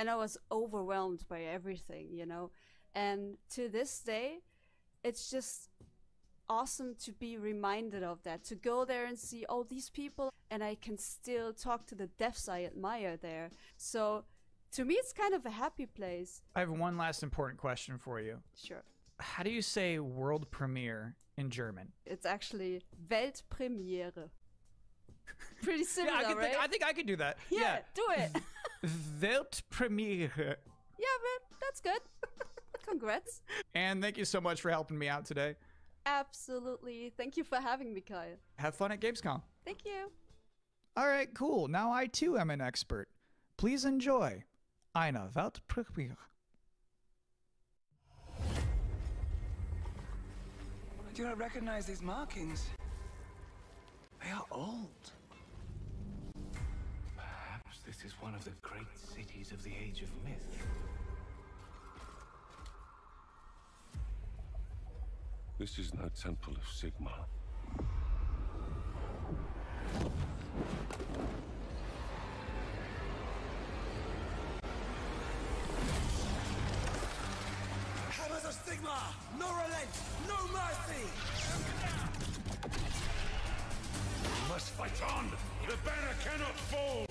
and I was overwhelmed by everything, you know. And to this day, it's just awesome to be reminded of that, to go there and see all these people, and I can still talk to the devs I admire there. So to me, it's kind of a happy place. I have one last important question for you. Sure. How do you say world premiere in German? It's actually Weltpremiere. Pretty similar, yeah, I, right? think, I think I could do that. yeah, Yeah. do it. Weltpremiere. yeah, man, that's good. Congrats. And thank you so much for helping me out today. Absolutely. Thank you for having me, Kyle. Have fun at Gamescom. Thank you. All right, cool. Now I too am an expert. Please enjoy eine Weltpremiere. I do not recognize these markings. They are old. Perhaps this is one of the great cities of the Age of Myth. This is no temple of Sigmar. Hammers of Sigmar! No relent! No mercy! We must fight on! The banner cannot fall!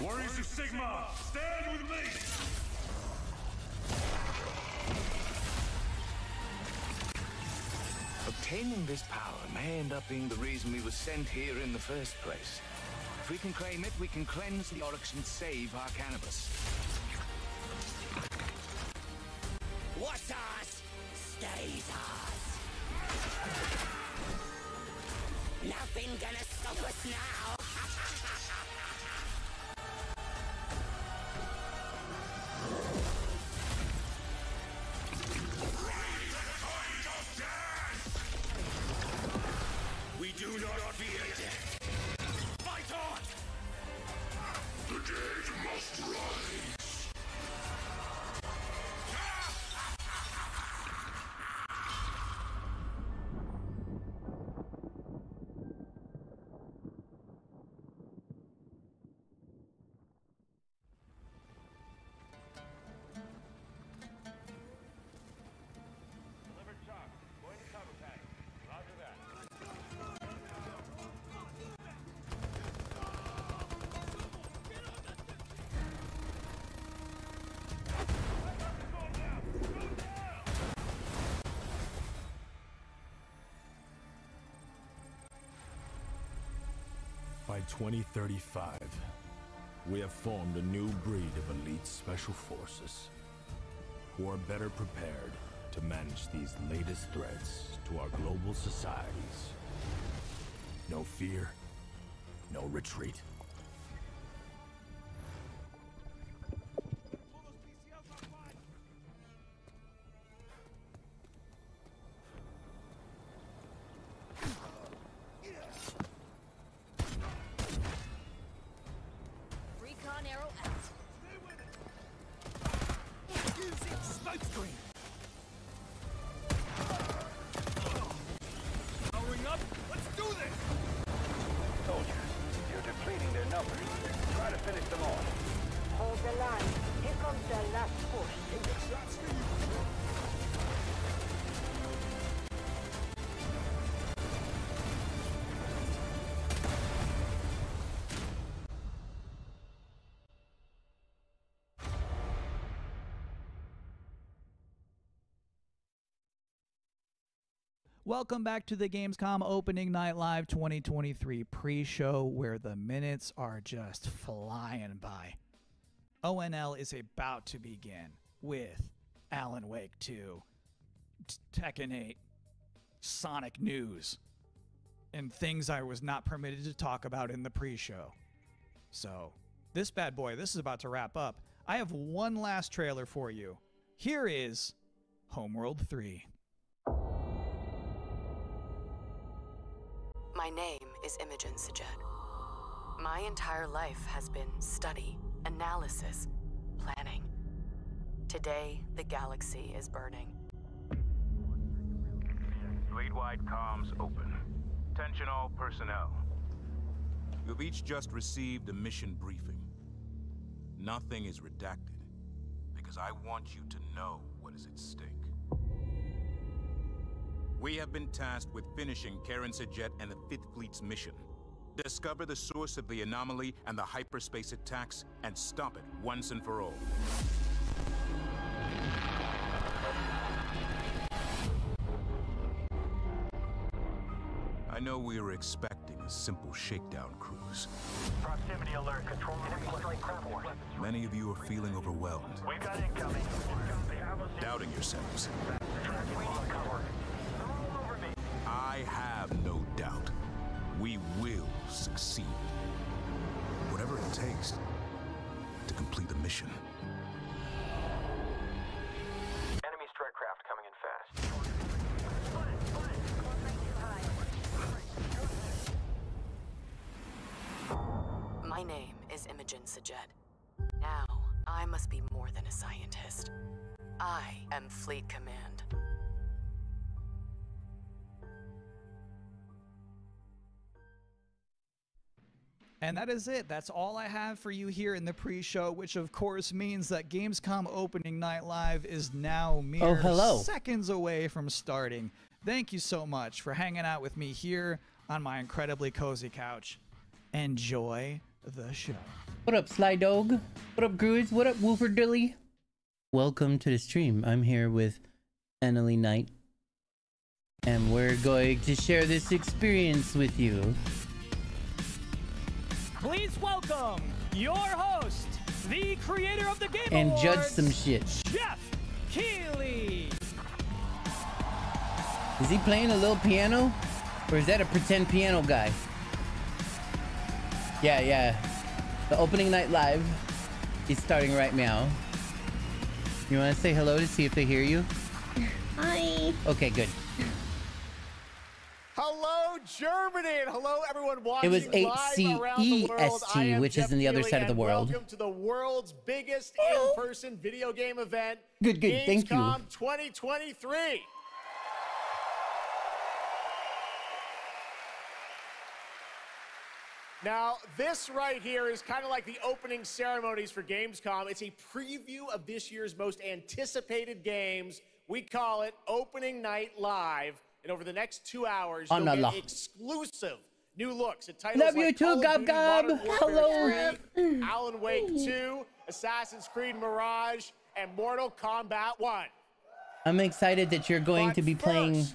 Warriors of Sigmar, stand with me! Obtaining this power may end up being the reason we were sent here in the first place. If we can claim it, we can cleanse the Oryx and save our cannabis. What's ours stays ours. Nothing gonna stop us now. 2035, we have formed a new breed of elite special forces who are better prepared to manage these latest threats to our global societies. No fear, no retreat. Welcome back to the Gamescom Opening Night Live 2023 pre show where the minutes are just flying by. ONL is about to begin with Alan Wake 2, Tekken 8, Sonic News, and things I was not permitted to talk about in the pre show. So, this bad boy, this is about to wrap up. I have one last trailer for you. Here is Homeworld 3. My name is Imogen S'jet. My entire life has been study, analysis, planning. Today, the galaxy is burning. Fleet-wide comms open. Attention all personnel. You've each just received a mission briefing. Nothing is redacted, because I want you to know what is at stake. We have been tasked with finishing Karan S'jet and the Fifth Fleet's mission. Discover the source of the anomaly and the hyperspace attacks, and stop it once and for all. I know we were expecting a simple shakedown cruise. Proximity alert. Control Many of you are feeling overwhelmed, We've got incoming. doubting yourselves. I have no doubt. We will succeed. Whatever it takes to complete the mission. And that is it. That's all I have for you here in the pre-show, which of course means that Gamescom opening night live is now mere Oh, hello. seconds away from starting. Thank you so much for hanging out with me here on my incredibly cozy couch. Enjoy the show. What up, Sly Dog? What up, Gruiz? What up, Wolfer Dilly? Welcome to the stream. I'm here with Annalie Knight. And we're going to share this experience with you. Please welcome your host, the creator of the Game And judge some shit. Geoff Keighley. Is he playing a little piano? Or is that a pretend piano guy? Yeah, yeah. The opening night live is starting right now. You want to say hello to see if they hear you? Hi. Okay, good. Hello, Germany, and hello, everyone watching It was live around the world. I H-C-E-S-T, which is Jeff in the other side of the world. Welcome to the world's biggest in-person video game event. Good, good. Thank you. Gamescom 2023. Now, this right here is kind of like the opening ceremonies for Gamescom. It's a preview of this year's most anticipated games. We call it Opening Night Live. And over the next two hours, you'll no, get no. exclusive new looks at titles Love you like too, Call of Gob Gob. Modern Warfare Hello. 3, Alan Wake 2, Assassin's Creed Mirage, and Mortal Kombat 1. I'm excited that you're going to be playing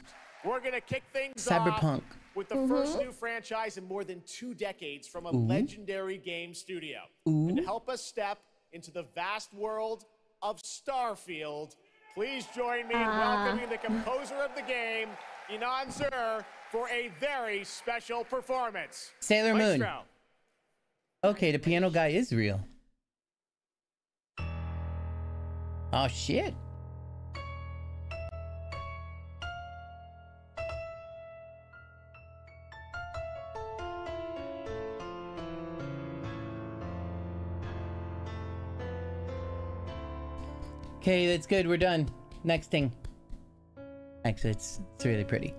We're going to kick things Cyberpunk. off with the first new franchise in more than two decades from a Ooh. legendary game studio. Ooh. And to help us step into the vast world of Starfield, please join me in Ah. welcoming the composer of the game, Inon Zur, for a very special performance. Sailor Moon. Maestro. Okay, the piano guy is real. Oh shit. Okay, that's good. We're done. Next thing. Actually, it's it's really pretty.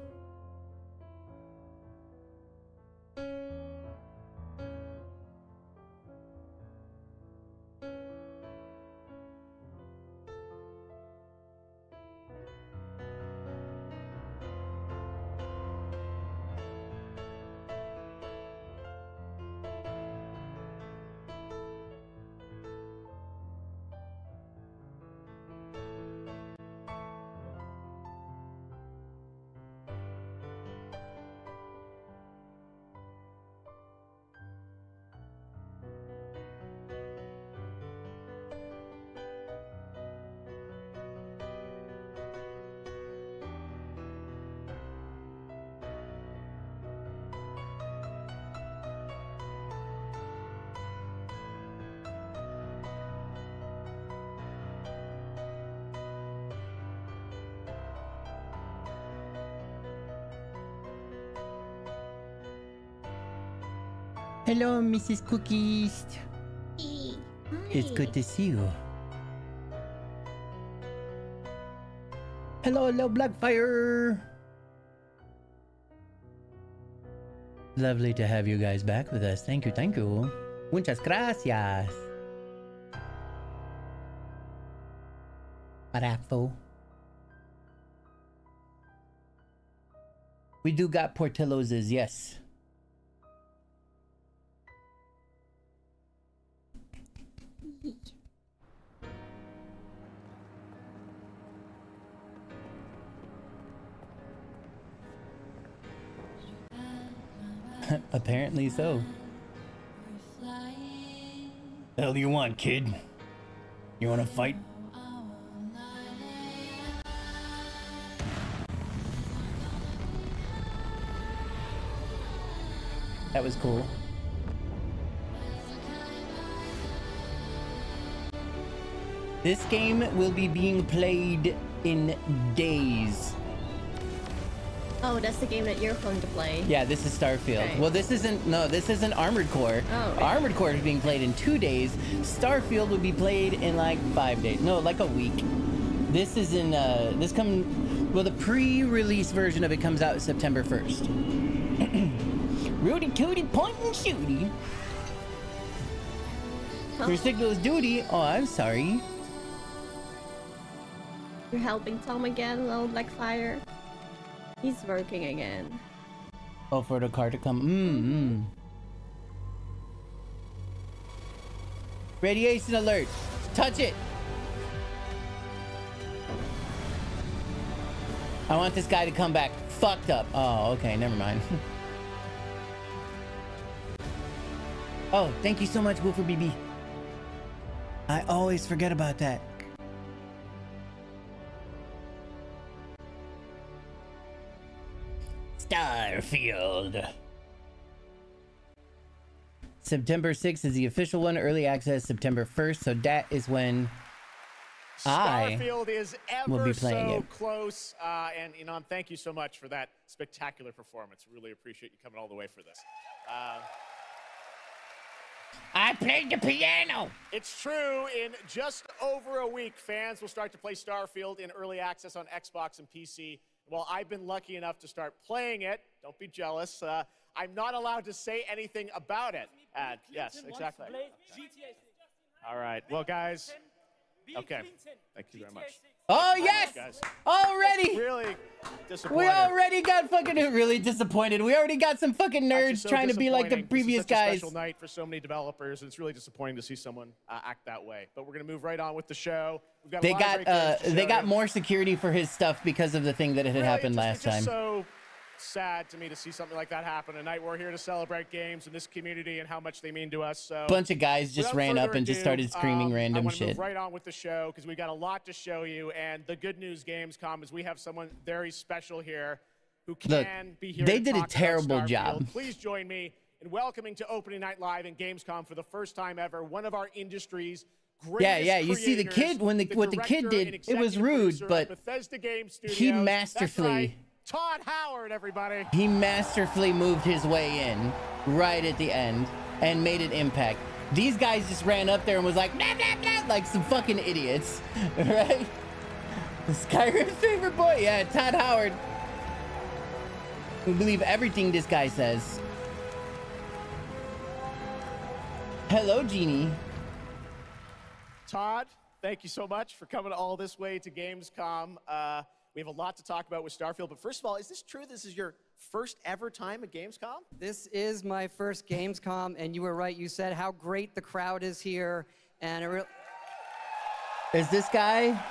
Hello, Mrs. Cookies. It's good to see you. Hello, hello, Blackfire. Lovely to have you guys back with us. Thank you, thank you. Muchas gracias. Bravo. We do got Portillo's, yes. Apparently so. The hell do you want, kid? You want to fight? That was cool. This game will be being played in days. Oh, that's the game that you're going to play. Yeah, this is Starfield. Okay. Well, this isn't. No, this isn't Armored Core. Oh, okay. Armored Core is being played in two days. Starfield will be played in like five days. No, like a week. This is in. Uh, this come. Well, the pre-release version of it comes out September first. Rudy Tooty point and shooty. Your signal's duty. Oh, I'm sorry. You're helping Tom again, little Blackfire. He's working again. Oh, for the car to come. Mm, mm. Radiation alert. Touch it. I want this guy to come back fucked up. Oh, okay. Never mind. oh, thank you so much, Woofer BB. I always forget about that. Starfield. September 6th is the official one. Early access September 1st. So that is when I Starfield is ever will be playing so it. close. Uh, and Inon, thank you so much for that spectacular performance. Really appreciate you coming all the way for this. Uh, I played the piano. It's true. In just over a week, fans will start to play Starfield in early access on Xbox and PC. While I've been lucky enough to start playing it, don't be jealous. Uh, I'm not allowed to say anything about it. Uh, yes, exactly. All right. Well, guys. Okay. Thank you very much. Oh yes! Already! Really disappointed. We already got fucking really disappointed. We already got some fucking nerds so trying to be like the disappointing. This is previous such a guys. special night for so many developers, and it's really disappointing to see someone uh, act that way. But we're gonna move right on with the show. We've got They got uh they got more security for his stuff because of the thing that had Really, happened it's last just, time. so sad to me to see something like that happen. Tonight we're here to celebrate games in this community and how much they mean to us. So Bunch of guys just ran up and just started screaming um, random shit. Right on with the show because we've got a lot to show you. And the good news, Gamescom, is we have someone very special here who can Look, be here. they did a terrible job. Please join me in welcoming to Opening Night Live and Gamescom for the first time ever one of our industry's Yeah, greatest yeah. Yeah. You see the kid when the, what the kid did, it was rude, but Bethesda Game Studios. he masterfully Todd Howard, everybody. he masterfully moved his way in right at the end and made an impact. These guys just ran up there and was like blah blah blah like some fucking idiots, right? Skyrim's favorite boy, yeah, Todd Howard. We believe everything this guy says. Hello, Genie. Todd, thank you so much for coming all this way to Gamescom. Uh, we have a lot to talk about with Starfield, but first of all, is this true? This is your first ever time at Gamescom? This is my first Gamescom, and you were right. You said how great the crowd is here, and it really. Is this guy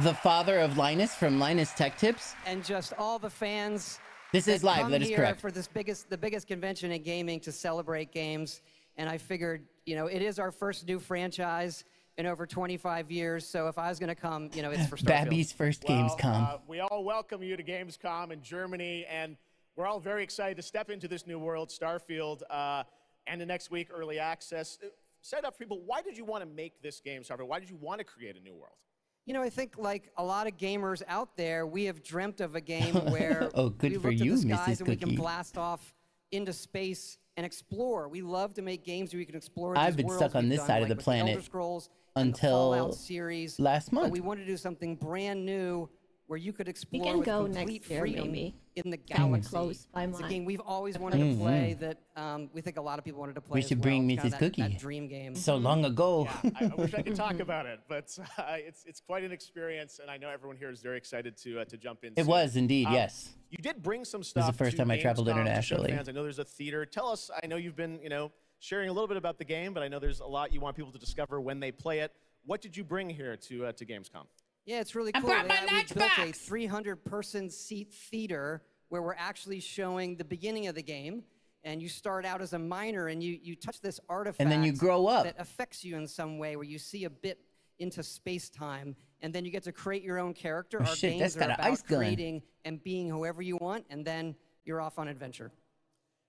the father of Linus from Linus Tech Tips? and just all the fans. This is that live, come that is here correct. For this biggest, the biggest convention in gaming to celebrate games, and I figured, you know, it is our first new franchise in over 25 years. So if I was going to come, you know, it's for Starfield. Babby's first Well, Gamescom. uh, we all welcome you to Gamescom in Germany, and we're all very excited to step into this new world, Starfield, uh, and the next week, early access. Uh, Set up for people, why did you want to make this game, Starfield? Why did you want to create a new world? You know, I think like a lot of gamers out there, we have dreamt of a game where Oh, good we for look you, to the skies Mrs. and we can blast off into space and explore. We love to make games where you can explore. I've been worlds stuck on we've this done, side of the planet Elder Scrolls and the until Fallout series. last But month. we wanted to do something brand new where you could explore can with go complete next year, freedom maybe. in the galaxy. close by it's a mine. game we've always wanted to play. Mhm. That um, we think a lot of people wanted to play. We as should well. bring It's kinda Mrs. that- that Cookie. dream game. So long ago. I, I wish I could talk about it, but uh, it's it's quite an experience, and I know everyone here is very excited to uh, to jump in. It soon. was indeed, Um, yes. You did bring some was stuff. the first to time I traveled Gamescom to show internationally. Fans. I know there's a theater. Tell us. I know you've been you know sharing a little bit about the game, but I know there's a lot you want people to discover when they play it. What did you bring here to uh, to Gamescom? Yeah, it's really I cool. brought my Yeah, we built a 300 person seat theater where we're actually showing the beginning of the game. And you start out as a miner and you, you touch this artifact. And then you grow up. That affects you in some way where you see a bit into space time. And then you get to create your own character. Oh, Our shit, games that's are about ice creating and being whoever you want. And then you're off on adventure.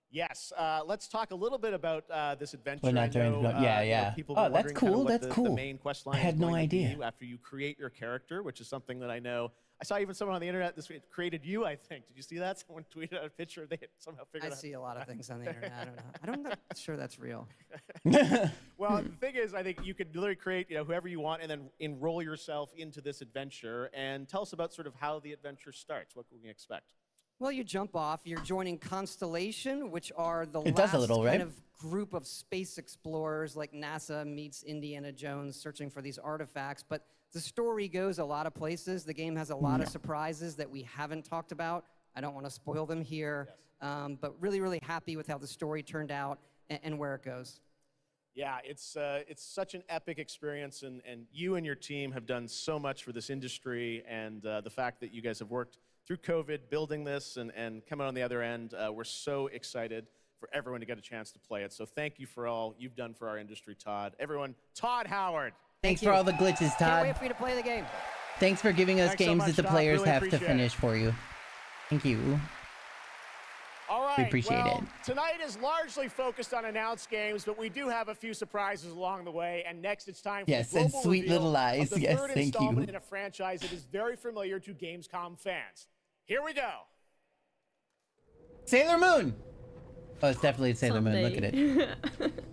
Yes, uh, let's talk a little bit about uh, this adventure. Well, not I during know, the- uh, yeah, you know, yeah. people Oh, that's wondering kinda cool, that's the, The cool. main quest I had is no going to idea. after you create your character, which is something that I know. I saw even someone on the internet this week created you. I think. Did you see that? Someone tweeted out a picture. They had somehow figured I out. see a lot of things on the internet. I don't know. I don't know. sure that's real. well, the thing is, I think you could literally create, you know, whoever you want, and then enroll yourself into this adventure. And tell us about sort of how the adventure starts. What can we expect? Well, you jump off. You're joining Constellation, which are the It last little, right? kind of group of space explorers, like NASA meets Indiana Jones, searching for these artifacts. But the story goes a lot of places. The game has a lot of surprises that we haven't talked about. I don't want to spoil them here, um, but really, really happy with how the story turned out and, and where it goes. Yeah, it's uh, it's such an epic experience, and, and you and your team have done so much for this industry, and uh, the fact that you guys have worked through COVID building this and, and come out on the other end, uh, we're so excited for everyone to get a chance to play it. So thank you for all you've done for our industry, Todd. Everyone, Todd Howard. Thanks for all the glitches, Todd. Can't Todd. wait for you to play the game. Thanks for giving us Thanks so games much, that the Todd. players Really have to appreciate it. finish for you. Thank you. All right. We appreciate well, it. Tonight is largely focused on announced games, but we do have a few surprises along the way. And next, it's time for Yes, the and sweet little lies. The Yes, third thank you. installment in a franchise that is very familiar to Gamescom fans. Here we go. Sailor Moon. Oh, it's definitely Sailor Moon. Look at it.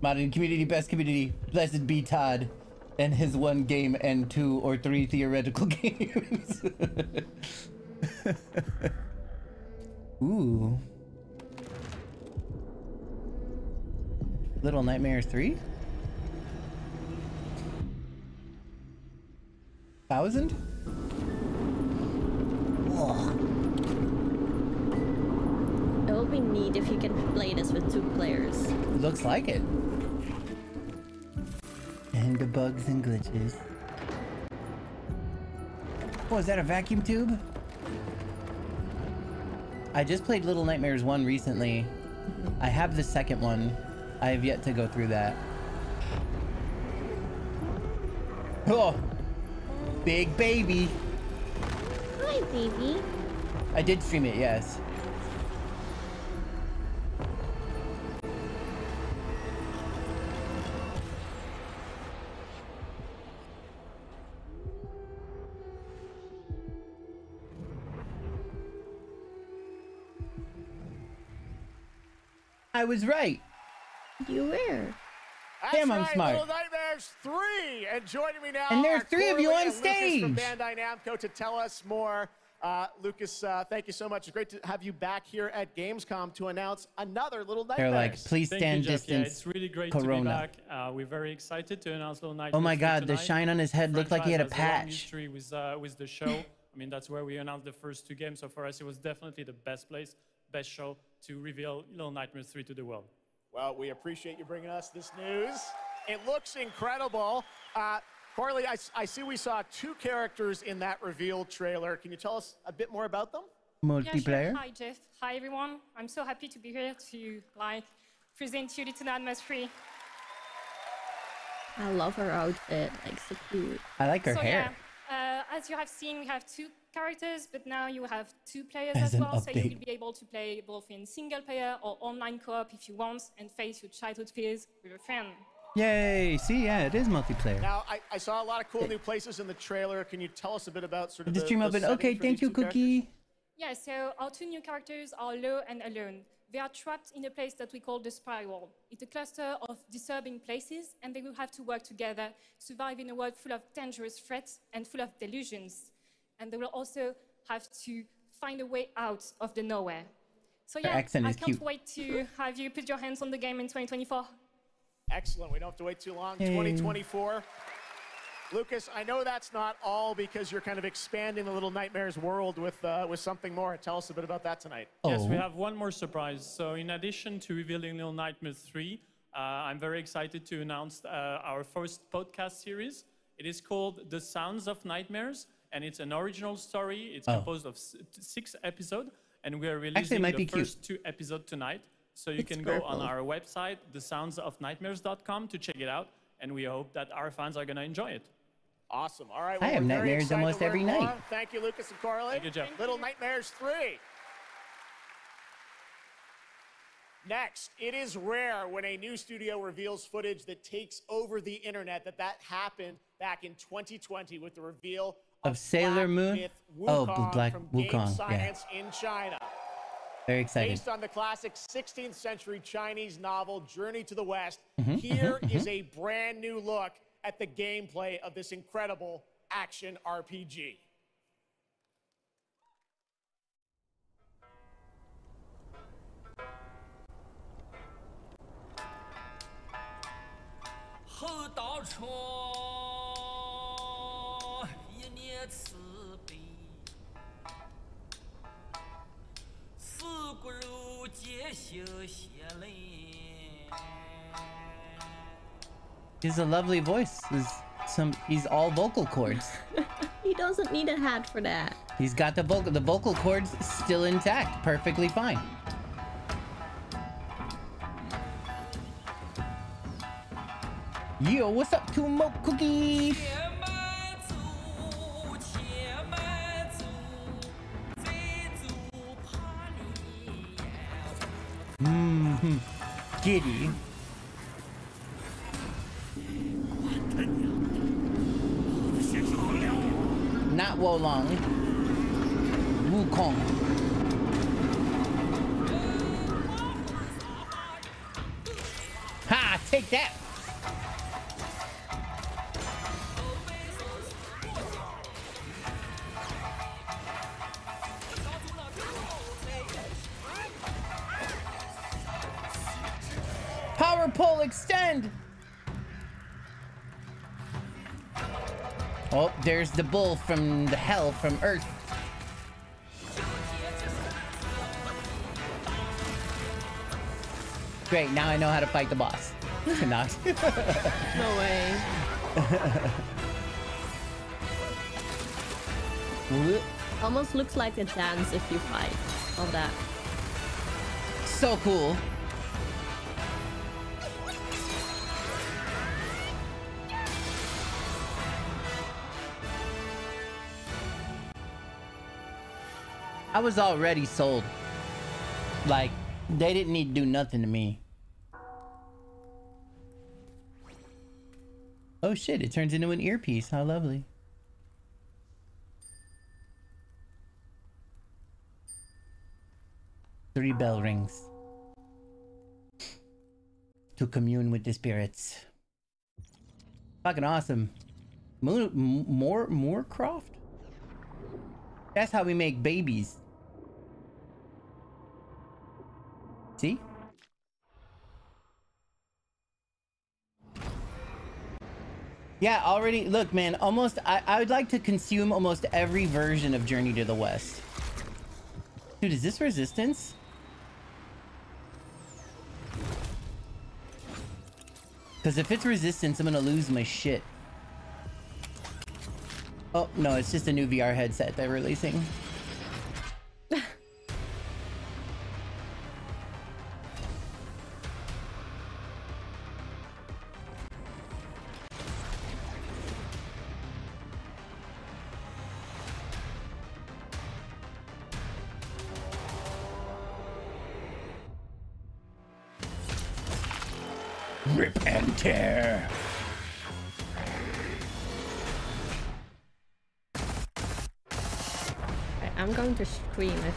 Modern community, best community. Blessed be Todd and his one game and two or three theoretical games. Ooh. Little Nightmare 3? Thousand? It will be neat if you can play this with two players. Looks like it. And the bugs and glitches. Oh, is that a vacuum tube? I just played Little Nightmares 1 recently. I have the second one. I have yet to go through that. Oh! Big baby! Hi. I did stream it, yes. I was right. You were. That's Damn, I'm right, smart. Little Nightmares 3. And joining me now And there's are three of you on and Lucas from stage. Bandai Namco to tell us more. Uh, Lucas, uh, thank you so much. It's great to have you back here at Gamescom to announce another Little Nightmares. They're like, please Thank stand you, Geoff. Yeah, distance. it's really great to be back. Uh, we're very excited to announce Little Nightmares. Oh my 3 God, the shine on his head looked like he had a Franchise has long patch. history with uh, with the show. I mean, that's where we announced the first two games. So for us, it was definitely the best place, best show to reveal Little Nightmares 3 to the world. Well, we appreciate you bringing us this news. It looks incredible. Uh, I I, s- I see we saw two characters in that reveal trailer. Can you tell us a bit more about them? Multiplayer? Yeah, sure. Hi, Geoff. Hi, everyone. I'm so happy to be here to like present you Little Nightmares 3. I love her outfit. Like, so cute. I like her so, hair. Yeah, uh, as you have seen, we have two characters, but now you have two players As as, an well. So you will be able to play both in single player or online co-op if you want, and face your childhood fears with a friend. Yay! See, yeah, it is multiplayer. Now, I, I saw a lot of cool new places in the trailer. Can you tell us a bit about sort of the the, stream the open. Okay, for thank you, two characters? Cookie. Yeah, so our two new characters are Low and Alone. They are trapped in a place that we call the Spiral. It's a cluster of disturbing places, and they will have to work together, survive in a world full of dangerous threats and full of delusions. and they will also have to find a way out of the nowhere. So yeah, I can't cute. wait to have you put your hands on the game in 2024. Excellent. We don't have to wait too long. Hey. 2024. Lucas, I know that's not all because you're kind of expanding the Little Nightmares world with uh, with something more. Tell us a bit about that tonight. Yes, we Oh. have one more surprise. So, in addition to revealing Little Nightmares 3, uh, I'm very excited to announce uh, our first podcast series. It is called The Sounds of Nightmares, and it's an original story. It's Oh. composed of s- t- six episodes, and we are releasing might the be cute. first two episodes tonight. So, you It's can go on our website, thesoundsofnightmares.com, to check it out, and we hope that our fans are going to enjoy it. Awesome. All right. I have nightmares almost learn every more. night. Thank you, Lucas and Coralie. Thank you, Geoff. Little Nightmares 3. Next, it is rare when a new studio reveals footage that takes over the internet that that happened back in 2020 with the reveal Of Sailor Black Moon? Myth Oh, Wukong Black from Wukong, Game yeah. In China. Very excited. Based on the classic 16th century Chinese novel Journey to the West, Mhm, here mhm, is a brand new look at the gameplay of this incredible action RPG. He's a lovely voice. He's some. He's all vocal cords. He doesn't need a hat for that. He's got the vocal. The vocal cords still intact, perfectly fine. Yo, what's up, Two Mo Cookie? 80. Not Wolong. Wukong. Ha! Take that, the bull from the hell from Earth. Great, now I know how to fight the boss. Not. No way. Almost looks like a dance if you fight. All that. so cool. I was already sold. Like, they didn't need to do nothing to me. Oh shit, it turns into an earpiece. How lovely. Three bell rings. To commune with the spirits. Fucking awesome. Moon, M- more, Moorcroft? That's how we make babies. See? Yeah, already. Look, man, almost. I, I would like to consume almost every version of Journey to the West. Dude, is this resistance? Because if it's resistance, I'm gonna lose my shit. Oh, no, it's just a new VR headset they're releasing.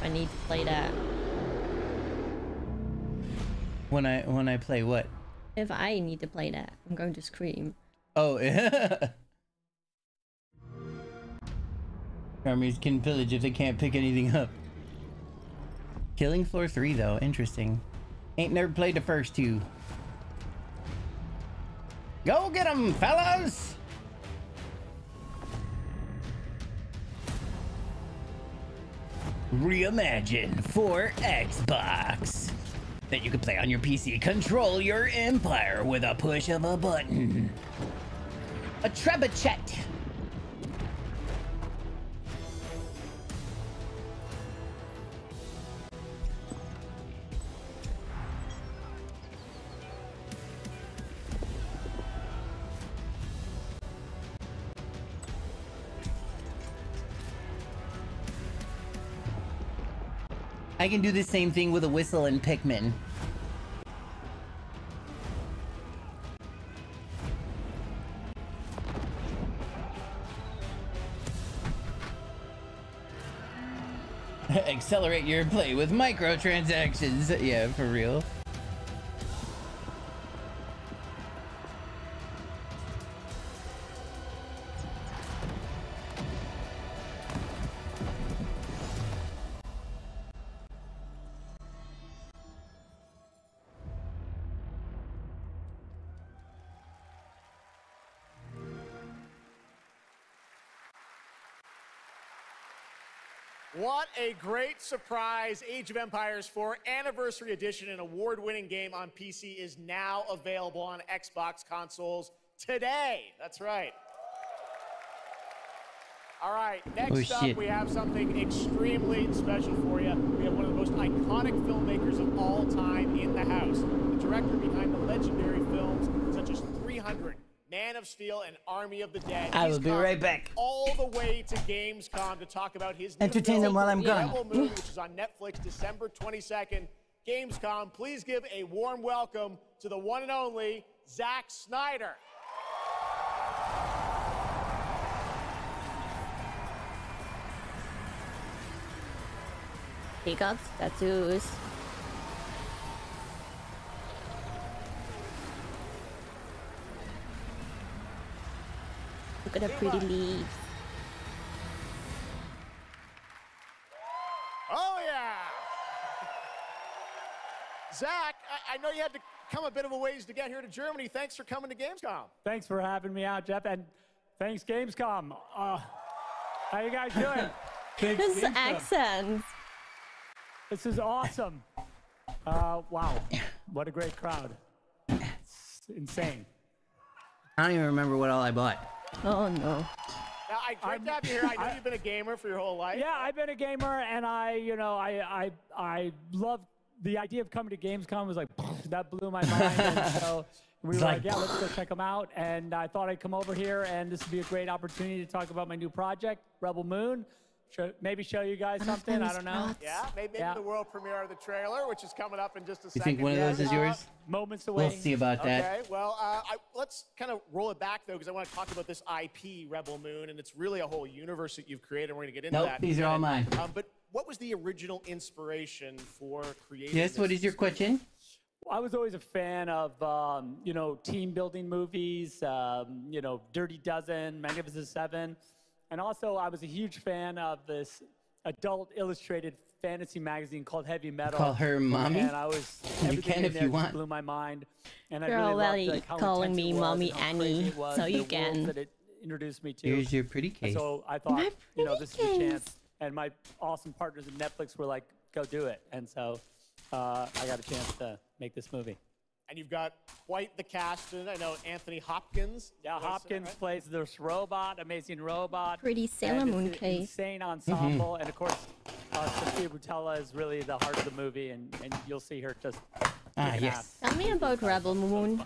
I need to play that. When I when I play what? If I need to play that, I'm going to scream. Oh, yeah. Armies can pillage if they can't pick anything up. Killing floor three though, interesting. Ain't never played the first two. Go get 'em, fellas! Reimagine for Xbox. That you can play on your PC. Control your empire with a push of a button. A trebuchet. I can do the same thing with a whistle and Pikmin. Accelerate your play with microtransactions. Yeah, for real. A great surprise. Age of Empires 4 Anniversary Edition, an award winning game on PC, is now available on Xbox consoles today. That's right. All right, next Oh, up, we have something extremely special for you. We have one of the most iconic filmmakers of all time in the house. The director behind the legendary films such as 300, Man of Steel, and Army of the Dead. I He's will be right back. All the way to Gamescom to talk about his new Entertain film, them while I'm gone. Rebel Moon, which is on Netflix December 22nd. Gamescom, please give a warm welcome to the one and only Zack Snyder. He got tattoos. Look at the pretty leaves. Oh, yeah. Zack, I, I know you had to come a bit of a ways to get here to Germany. Thanks for coming to Gamescom. Thanks for having me out, Geoff, and thanks Gamescom. Uh, how you guys doing? Thanks, His Gamescom. accent. This is awesome. Uh, wow, what a great crowd. It's insane. I don't even remember what all I bought. Oh no. Now, I great to have you here. I know you've been a gamer for your whole life. Yeah, I've been a gamer, and I, you know, I, I, I love the idea of coming to Gamescom. Was like that blew my mind, and so we were like, like- yeah, let's go check them out. And I thought I'd come over here, and this would be a great opportunity to talk about my new project, Rebel Moon. Show, maybe show you guys something. I don't know. Yeah, maybe, maybe Yeah. the world premiere of the trailer, which is coming up in just a You second. think one of those is Uh, yours? Moments away. We'll see about that. Okay, well, uh, I, let's kind of roll it back though, because I want to talk about this IP, Rebel Moon, and it's really a whole universe that you've created. and We're going to get into Nope, that. these are all mine. Um, but what was the original inspiration for creating? Yes, this what is your question? I was always a fan of, um, you know, team building movies, um, you know, Dirty Dozen, Magnificent Seven. And also, I was a huge fan of this adult illustrated fantasy magazine called Heavy Metal. Call her mommy? And I was, You can if you want. blew my mind. And You're I really already loved, like, calling me Mommy and how crazy Annie, so you can. that it introduced me to. Here's your pretty And case. So I thought, My you know, pretty this is a chance. And my awesome partners at Netflix were like, go do it. And so uh, I got a chance to make this movie. And you've got quite the cast in it. I know Anthony Hopkins. Yeah, was in it, Hopkins right? plays this robot, amazing robot. Pretty Sailor and it's Moon an case. Insane ensemble, and of course, uh, Sofia Boutella is really the heart of the movie, and, and you'll see her just. Ah, yes. ass. Tell me about Rebel Moon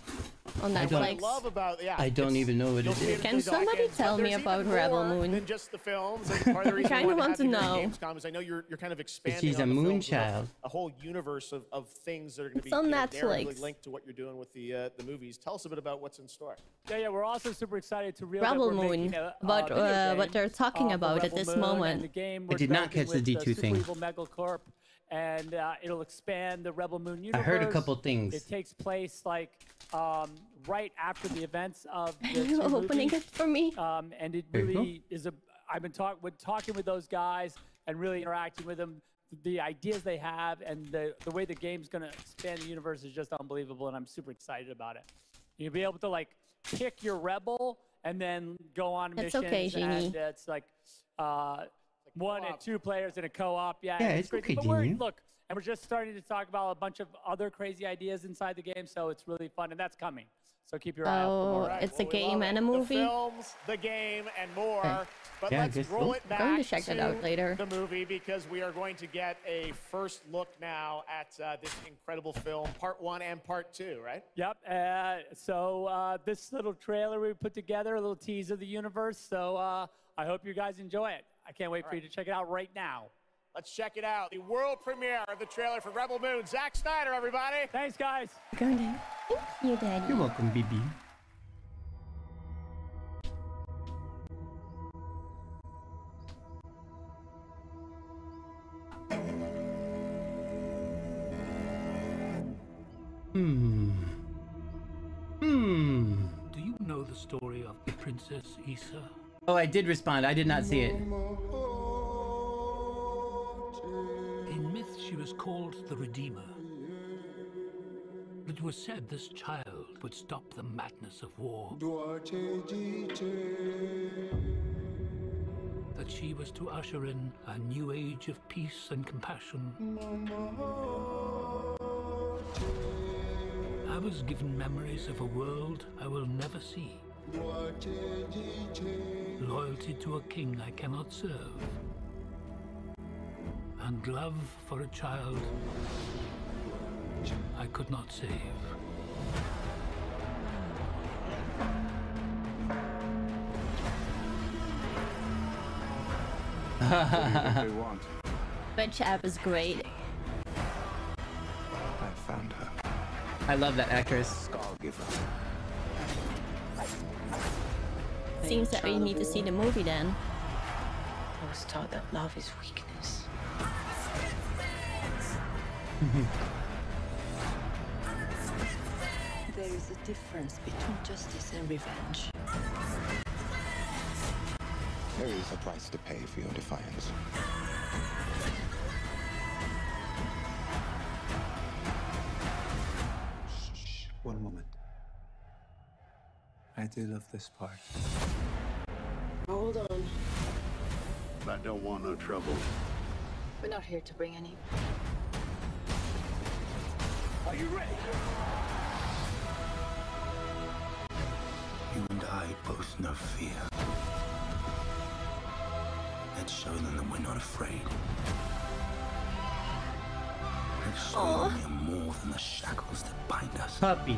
on I don't- I love about yeah. I don't even know what you'll it see is. in Can somebody tell me about Rebel Moon? Than just the films. And part of the reason kinda want to have to you here at know. Gamescom I know you're you're kind of expanding. she's a on moon a- child. A whole universe of, of things that are going to be It's on you know, Netflix. directly linked to what you're doing with the uh, the movies. Tell us a bit about what's in store. Yeah, yeah, we're also super excited to reveal Rebel that Moon, making a, about, uh, video uh, what they're talking uh, about at this Moon, moment. The game I did not catch the D2 uh, thing. Evil Megacorp, and uh, it'll expand the Rebel Moon universe. I heard a couple things. It takes place like um, right after the events of the you two opening movies. it for me? Um, and it There you go. really is a, I've been talk, with, talking with those guys and really interacting with them. The ideas they have and the, the way the game's going to expand the universe is just unbelievable, and I'm super excited about it. You'll be able to like pick your rebel and then go on It's missions. okay, Genie. and it's like uh, one and two players in a co-op. Yeah, Yeah, it's, it's okay, great. But we're, Genie. look, and we're just starting to talk about a bunch of other crazy ideas inside the game, so it's really fun, and that's coming. So keep your eye out for Oh, more. it's a Well, we game and a The movie. films, the game, and more. Okay. But Yeah, let's roll so. it I'm back going to check that out later. the movie because we are going to get a first look now at uh, this incredible film, part one and part two, right? Yep. Uh, so uh, this little trailer we put together, a little tease of the universe. So uh, I hope you guys enjoy it. I can't wait for you to check it out right now. Let's check it out. The world premiere of the trailer for Rebel Moon. Zack Snyder, everybody. Thanks, guys. Going in. Thank you, Daddy. You're welcome, BB. Hmm. Hmm. Do you know the story of the Princess Issa? Oh, I did respond. I did not see it. In myth, she was called the Redeemer. It was said this child would stop the madness of war. That she was to usher in a new age of peace and compassion. I was given memories of a world I will never see. Loyalty to a king I cannot serve. And love for a child I could not save. they want. But Chap is great. I found her. I love that actress. Scargiver. Seems that we need to see the movie then. I was taught that love is weakness. Mm-hmm. There is a difference between justice and revenge. There is a price to pay for your defiance. Shh, one moment. I do love this part. Hold on. I don't want no trouble. We're not here to bring any. Are you ready? You and I both know fear. Let's show them that we're not afraid. Let's show Aw. them we are more than the shackles that bind us. Puppy.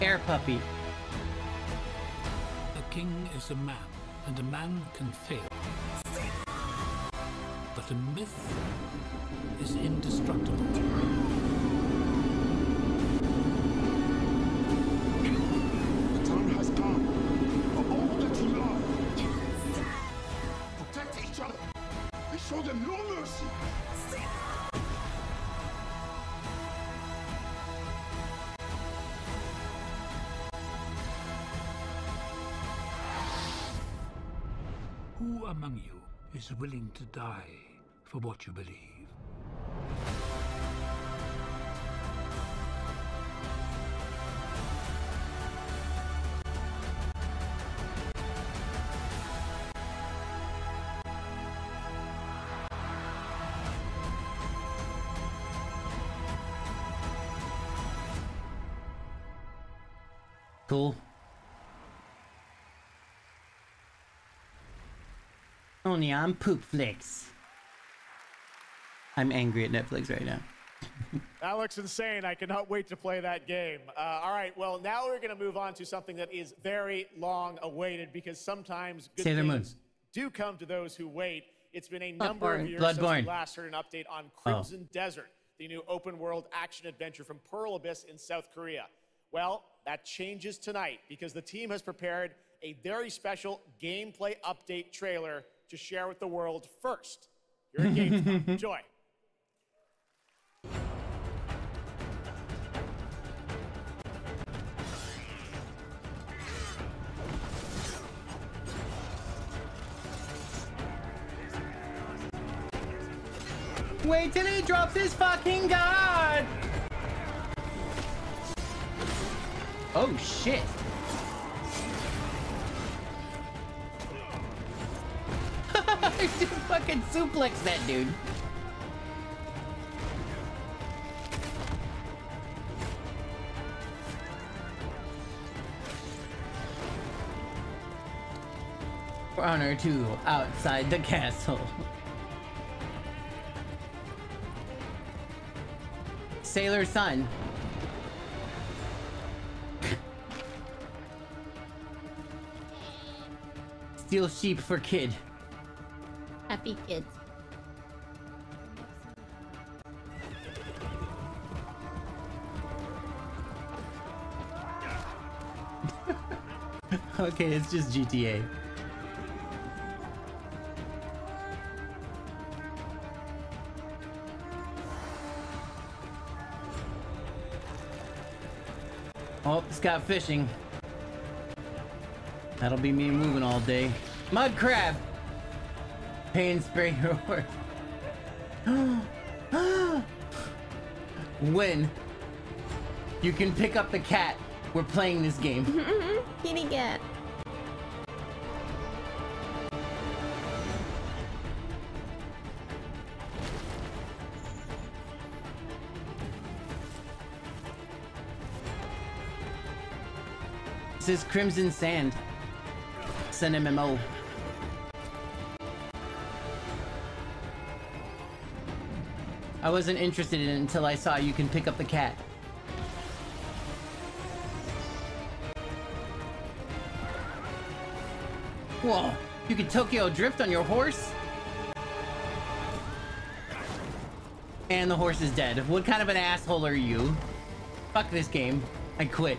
Air puppy. A king is a man, and a man can fail. But a myth is indestructible. The time has come for all that you love. Protect each other and show them no mercy. Who among you is willing to die for what you believe? Cool. Only on Poop Flicks. I'm angry at Netflix right now. That looks insane. I cannot wait to play that game. Uh, all right, well, now we're going to move on to something that is very long awaited because sometimes good Sailor Moon. things do come to those who wait. It's been a number of Bloodborne. years since Bloodborne. we last heard an update on Oh. Crimson Desert, the new open world action adventure from Pearl Abyss in South Korea. Well, that changes tonight because the team has prepared a very special gameplay update trailer to share with the world first. Here at Gamescom. Enjoy. Wait till he drops his fucking guard! Oh shit! I just fucking suplex that dude. Honor two outside the castle. Sailor Sun. Steal sheep for kid. Happy kids. okay, it's just GTA. Scott fishing. That'll be me moving all day. Mud crab! Pain spray horse. when you can pick up the cat, we're playing this game. Kitty cat. This is Crimson Sand. Send MMO. I wasn't interested in it until I saw you can pick up the cat. Whoa, you can Tokyo drift on your horse? And the horse is dead. What kind of an asshole are you? Fuck this game. I quit.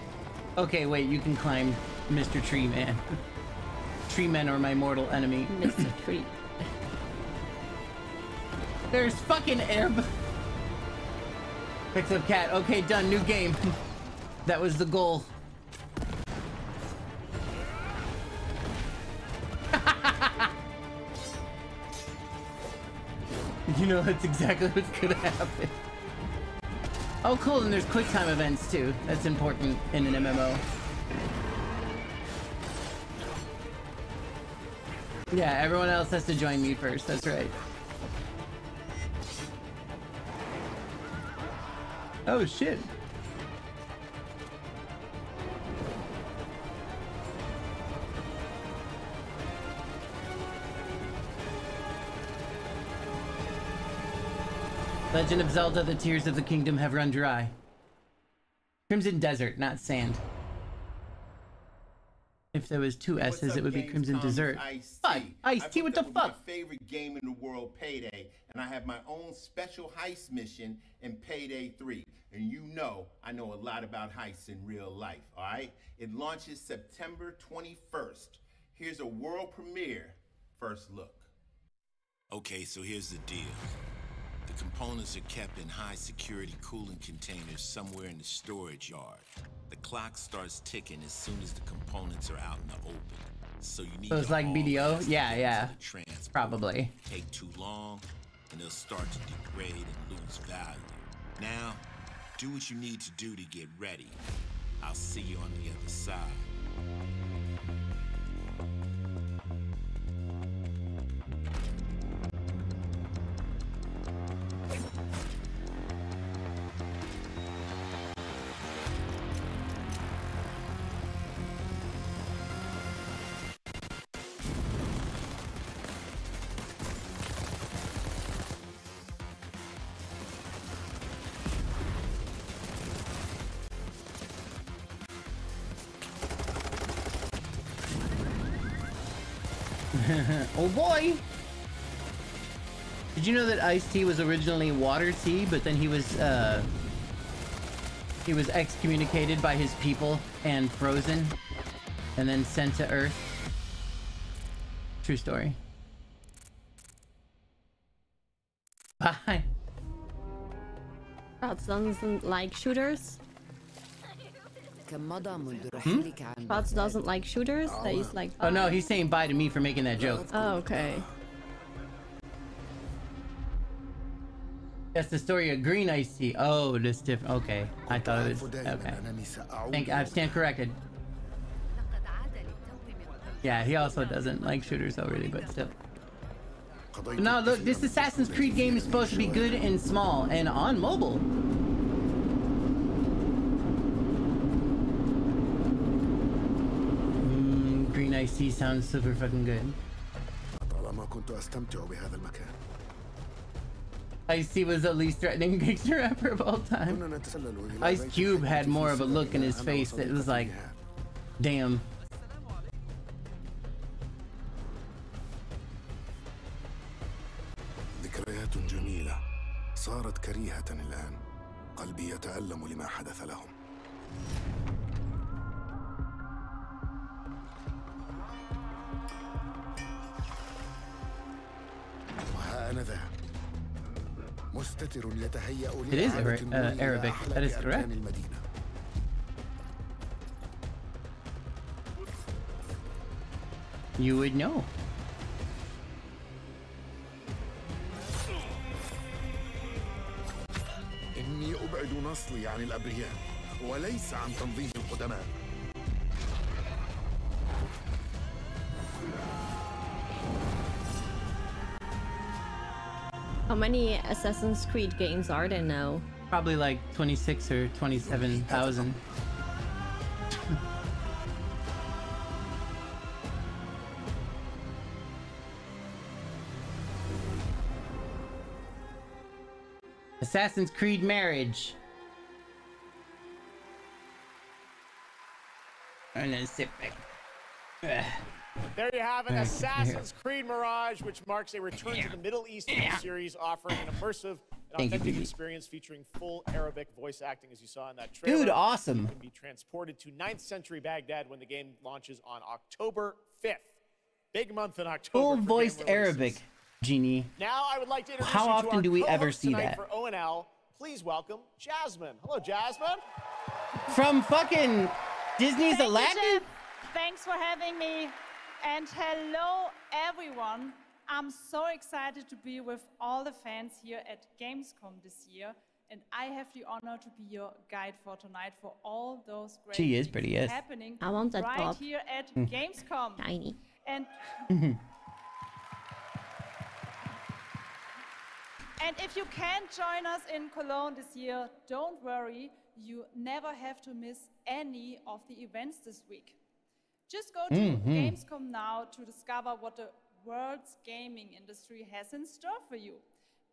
Okay, wait, you can climb Mr. Tree Man. Tree men are my mortal enemy. Mr. Tree. There's fucking Ebb. Picks up cat. Okay, done. New game. that was the goal. you know that's exactly what's gonna happen. Oh, cool. And there's quick time events too. That's important in an MMO. Yeah, everyone else has to join me first. That's right. Oh shit. Legend of Zelda, the tears of the kingdom have run dry. Crimson Desert, not sand. If there was two S's, it would be Crimson Desert. Fuck! Ice T, what the fuck? My favorite game in the world, Payday, and I have my own special heist mission in Payday 3. And you know I know a lot about heists in real life, all right? It launches September 21st. Here's a world premiere first look. Okay, so here's the deal. The components are kept in high security cooling containers somewhere in the storage yard. The clock starts ticking as soon as the components are out in the open. So you need So it's to like BDO? Yeah, yeah. Probably. Take too long, and they'll start to degrade and lose value. Now, do what you need to do to get ready. I'll see you on the other side. oh boy! Did you know that iced tea was originally water tea, but then he was, uh... He was excommunicated by his people and frozen, and then sent to Earth? True story. Bye! Trots doesn't like shooters. Hmm? Doesn't like shooters. That is like. Oh no, he's saying bye to me for making that joke. Oh, okay. That's the story of Green Ice. Oh, this different. Okay, I thought it was. Okay. Thank. I stand corrected. Yeah, he also doesn't like shooters though, really, but still. But now look, this Assassin's Creed game is supposed to be good and small and on mobile. Mm, Green Ice sounds super fucking good. طالما كنت أستمتع بهذا المكان Ice T was the least threatening gangster rapper of all time. Ice Cube had more of a look in his face that was like, damn. ذكريات جميلة صارت كريهة الآن قلبي يتألم لما حدث لهم وها أنا ذا مستتر يتهيأ It is لإعادة uh, Arabic. That is correct. المدينة You would know. إني أبعد نصلي عن الأبرياء وليس عن تنظيم القدماء How many Assassin's Creed games are there now? Probably like 26 or 27,000. Assassin's Creed Marriage. And then sit back. Ugh. There you have it, Assassin's Creed Mirage, which marks a return to the Middle East series, offering an immersive and Thank you, authentic experience featuring full Arabic voice acting, as you saw in that trailer. Dude, awesome. You can be transported to 9th century Baghdad when the game launches on October 5th. Big month in October. Full voiced. Arabic, Genie. Now I would like to introduce How you to often our do we ever see tonight that? For ONL, please welcome Jasmine. Hello, Jasmine. From fucking Disney's Thank Aladdin? Geoff. Thanks for having me. And hello, everyone. I'm so excited to be with all the fans here at Gamescom this year. And I have the honor to be your guide for tonight for all those great She is things pretty, yes. happening I want that right bob. here at Mm. Gamescom. Tiny. And And if you can't join us in Cologne this year, don't worry, you never have to miss any of the events this week. Just go to Mhm. Gamescom now to discover what the world's gaming industry has in store for you.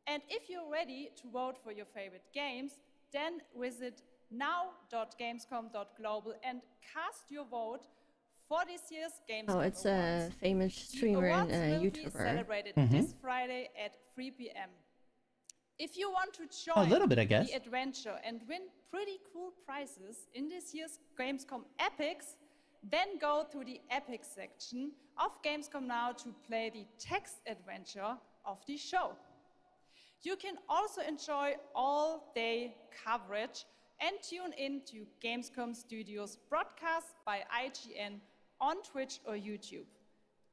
And if you're ready to vote for your favorite games, then visit now.gamescom.global and cast your vote for this year's Gamescom Oh, it's a famous streamer and Awards will be YouTuber. celebrated Mhm. this Friday at 3 p.m. If you want to join A little bit, I guess. the adventure and win pretty cool prizes in this year's Gamescom Epix, then go to the Epic section of Gamescom now to play the text adventure of the show. You can also enjoy all day coverage and tune in to Gamescom Studios broadcast by IGN on Twitch or YouTube.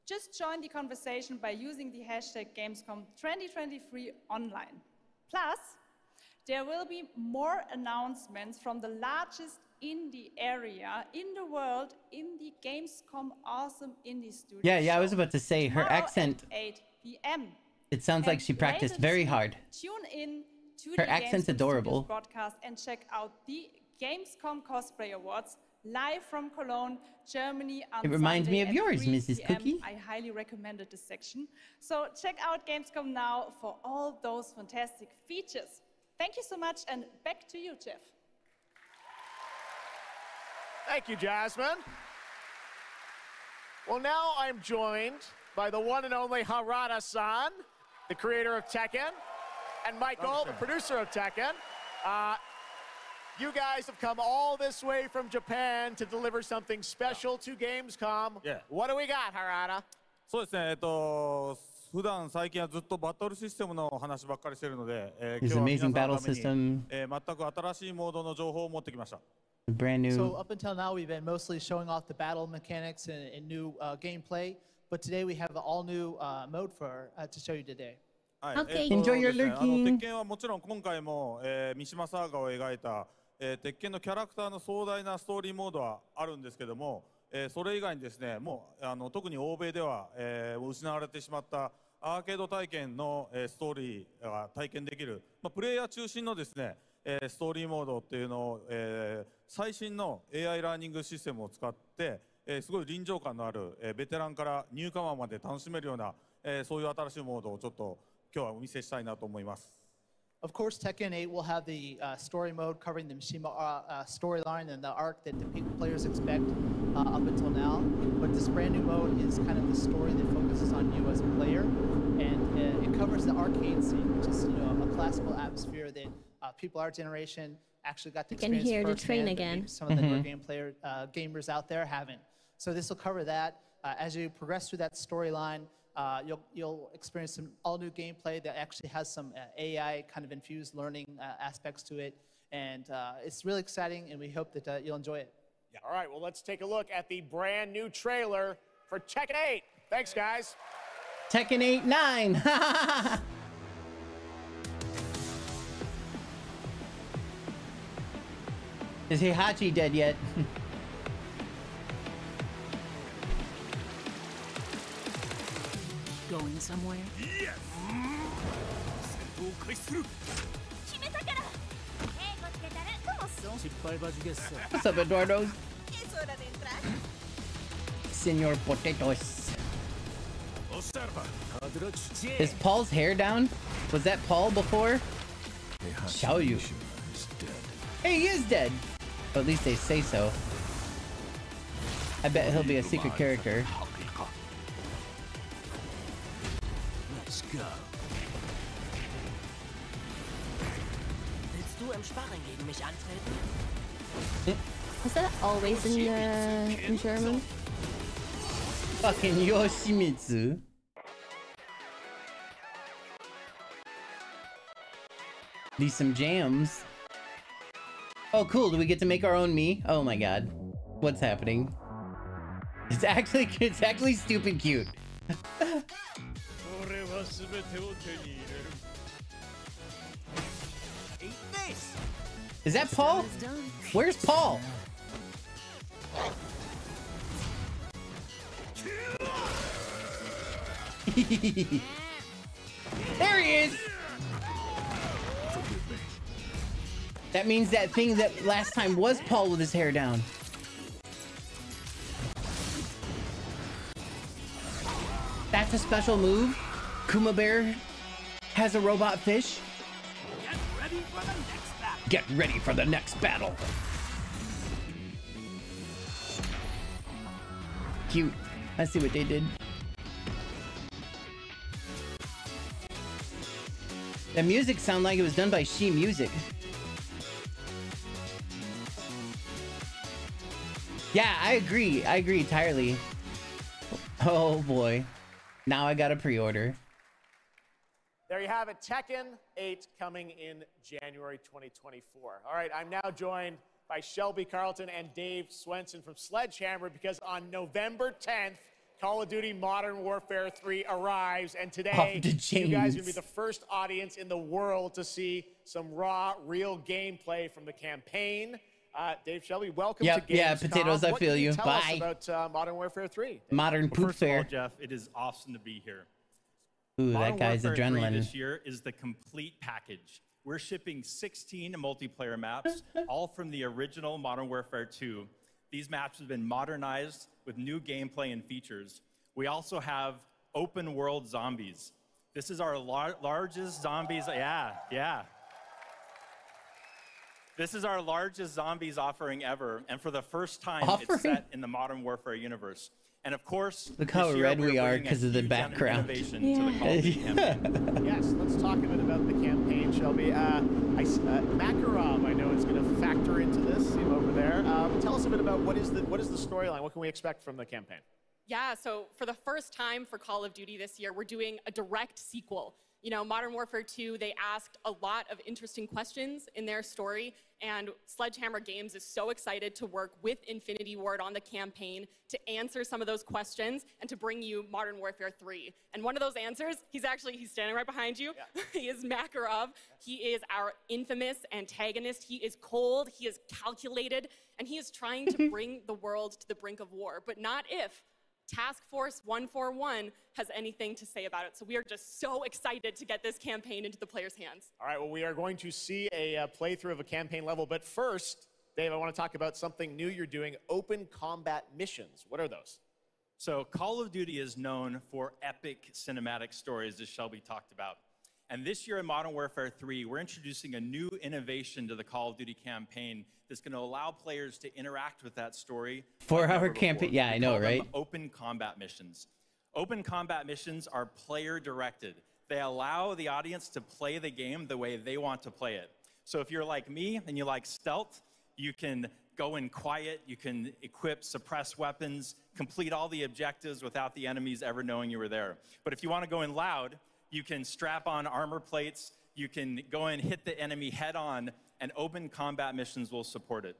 Just join the conversation by using the hashtag Gamescom 2023 online. Plus, there will be more announcements from the largest indie area in the world in the Gamescom Awesome Indie Studio. Yeah, yeah, I was about to say her accent. At 8 p.m. It sounds like she practiced very hard. Tune in to Her the accent's Gamescom adorable. Studios broadcast and check out the Gamescom Cosplay Awards live from Cologne, Germany. It reminds me of yours, Mrs. Cookie. I highly recommended this section. So check out Gamescom now for all those fantastic features. Thank you so much, and back to you, Geoff. Thank you, Jasmine. Well, now I'm joined by the one and only Harada San, the creator of Tekken, and Michael, the producer of Tekken. Uh, you guys have come all this way from Japan to deliver something special to Gamescom. Yeah. What do we got, Harada? そうですね、えっと、普段最近はずっとバトルシステムの話ばっかりしてるので、えー His 今日は皆さ amazing んの battle ために system. えー全く新しいモードの情報を持ってきました。 Brand new. So up until now, we've been mostly showing off the battle mechanics and, and new uh, gameplay, but today we have an all-new uh, mode for uh, to show you today. はい Okay. えっと Enjoy your ですね lurking. 鉄拳はもちろん今回も、えー三島サーガを描いた、えー鉄拳のキャラクターの壮大なストーリーモードはあるんですけども、えーそれ以外にですねもうあの特に欧米では、えー失われてしまったアーケード体験の、えーストーリーが体験できる、まあ、プレイヤー中心のですね、えーストーリーモードっていうのを、えー最新の AI ラーニングシステムを使って、えーすごい臨場感のある、えーベテランからニューカマーまで楽しめるような、えーそういう新しいモードをちょっと今日はお見せしたいなと思います。 Of course, Tekken 8 will have the uh, story mode covering the Mishima uh, uh, storyline and the arc that the pe- players expect uh, up until now. But this brand new mode is kind of the story that focuses on you as a player, and uh, it covers the arcade scene, which is you know a classical atmosphere that uh, people our generation actually got to You can experience hear the train again. Some of the newer Mhm. game player uh, gamers out there haven't. So this will cover that. Uh, as you progress through that storyline, uh, you'll, you'll experience some all new gameplay that actually has some uh, AI kind of infused learning uh, aspects to it. And uh, it's really exciting, and we hope that uh, you'll enjoy it. Yeah. All right, well, let's take a look at the brand new trailer for Tekken 8. Thanks, guys. Tekken 8 9. Is Heihachi dead yet? Going somewhere? Yes! What's up, Eduardo? Senor Potatoes. Is Paul's hair down? Was that Paul before? Show you. Hey, he is dead. But at least they say so. I bet he'll be a secret character. Let's go. Willst du im Sparring gegen mich antreten? Was that always in uh, in German? Fucking Yoshimitsu. Need some jams. Oh, cool. Do we get to make our own me? Oh my god. What's happening? It's actually it's actually stupid cute. Is that Paul? Where's Paul? there he is! That means that thing that last time was Paul with his hair down. That's a special move. Kuma Bear has a robot fish. Get ready for the next battle. Get ready for the next battle. Cute. I see what they did. The music sounded like it was done by She Music. Yeah, I agree. I agree entirely. Oh boy. Now I got a pre-order. There you have it, Tekken 8 coming in January 2024. All right, I'm now joined by Shelby Carlton and Dave Swenson from Sledgehammer because on November 10th, Call of Duty Modern Warfare 3 arrives, and today you guys are going to be the first audience in the world to see some raw, real gameplay from the campaign. Uh, Dave Shelby, welcome Yep, to yeah, Gamescom. potatoes, I What feel can you. Tell Bye. us about uh, Modern Warfare 3. Modern Well, poop first of all, fair. Geoff, it is awesome to be here. Ooh, Modern that guy's Warfare 3 adrenaline. this year is the complete package. We're shipping 16 multiplayer maps, all from the original Modern Warfare 2. These maps have been modernized with new gameplay and features. We also have open world zombies. This is our lar- largest zombies. Yeah, yeah. This is our largest zombies offering ever, and for the first time, Offering? it's set in the Modern Warfare universe. And of course, Look how year red we're we are bringing a 'cause of the huge background. Innovation to the Call of Duty campaign. yes, let's talk a bit about the campaign, Shelby. Uh, I, s- uh, Makarov, I know, is going to factor into this see him over there. Um, tell us a bit about what is the what is the storyline? What can we expect from the campaign? Yeah, so for the first time for Call of Duty this year, we're doing a direct sequel You know, Modern Warfare 2, they asked a lot of interesting questions in their story, and Sledgehammer Games is so excited to work with Infinity Ward on the campaign to answer some of those questions and to bring you Modern Warfare 3. And one of those answers, he's actually, he's standing right behind you. he is Makarov. He is our infamous antagonist. He is cold, he is calculated, and he is trying to bring the world to the brink of war, but not if Task Force 141 has anything to say about it. So we are just so excited to get this campaign into the players' hands. All right, well, we are going to see a uh, playthrough of a campaign level, but first, Dave, I want to talk about something new you're doing open combat missions. What are those? So, Call of Duty is known for epic cinematic stories, as Shelby talked about. And this year in Modern Warfare 3, we're introducing a new innovation to the Call of Duty campaign that's going to allow players to interact with that story. Four like hour campaign. Yeah, We I know, right? Open combat missions. Open combat missions are player directed. They allow the audience to play the game the way they want to play it. So if you're like me and you like stealth, you can go in quiet, you can equip suppress weapons, complete all the objectives without the enemies ever knowing you were there. But if you want to go in loud, you can strap on armor plates, you can go and hit the enemy head on, and open combat missions will support it.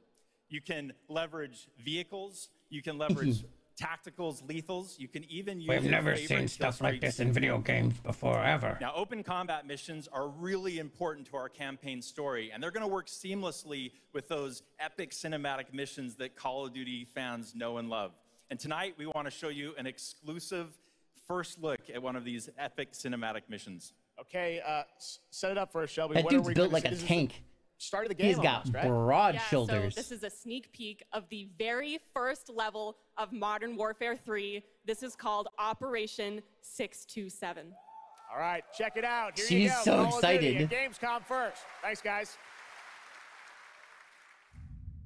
You can leverage vehicles, you can leverage tacticals, lethals, you can even use We've never seen stuff like this in video games before, ever. Now, open combat missions are really important to our campaign story, and they're going to work seamlessly with those epic cinematic missions that Call of Duty fans know and love. And tonight, we want to show you an exclusive first look at one of these epic cinematic missions. Okay, uh, set it up for us, Shelby. That What are dude's we built like a see? This is the tank. Start of the game. He's got almost, right? broad yeah, shoulders. So this is a sneak peek of the very first level of Modern Warfare 3. This is called Operation 627. All right, check it out. Here you She's go. so Call of Duty excited. Gamescom first. Thanks, guys.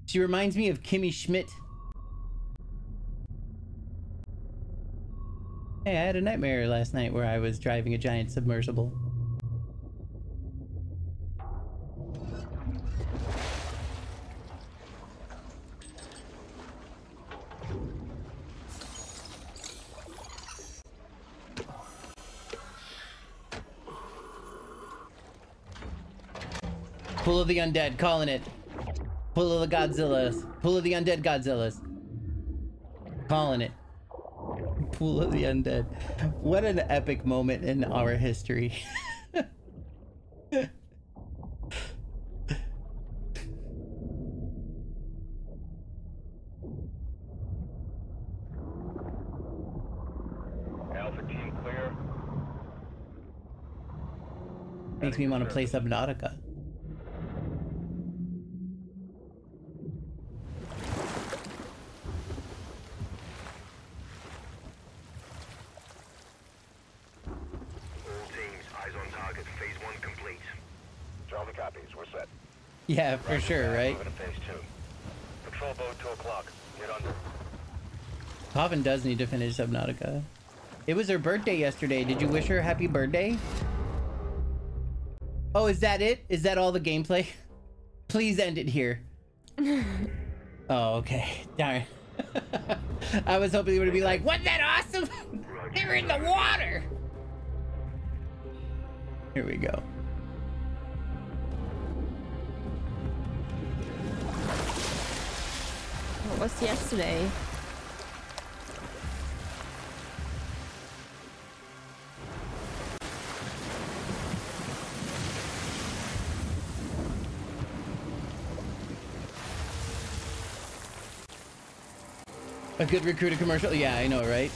She reminds me of Kimmy Schmidt. Hey, I had a nightmare last night where I was driving a giant submersible. Pull of the undead, calling it. Pull of the Godzillas. Pull of the undead Godzillas. Calling it. Pool of the undead. What an epic moment in our history. Alpha team clear. Makes me want to play Subnautica. All teams, eyes on target. Phase one complete. Charlie copies. We're set. Yeah, for sure, right? Moving to phase two. Patrol boat, two o'clock. Get under. Coffin does need to finish Subnautica. It was her birthday yesterday. Did you wish her a happy birthday? Oh, is that it? Is that all the gameplay? Please end it here. oh, okay. Darn. I was hoping you would be like, wasn't that awesome? they were in the water. Here we go. Was yesterday? A good recruiter commercial? Yeah, I know, right?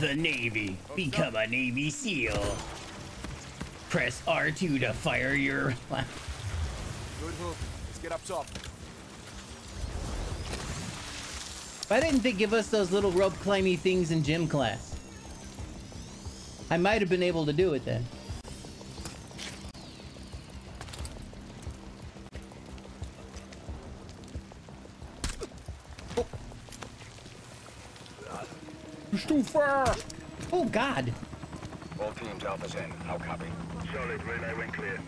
The Navy. Become a Navy SEAL. Press R2 to fire your... Good hook. Let's get up top. Why didn't they give us those little rope climby things in gym class? I might have been able to do it then. Stufer! Oh god! All teams, Alpha's in. How copy? Solid. Relay went clear.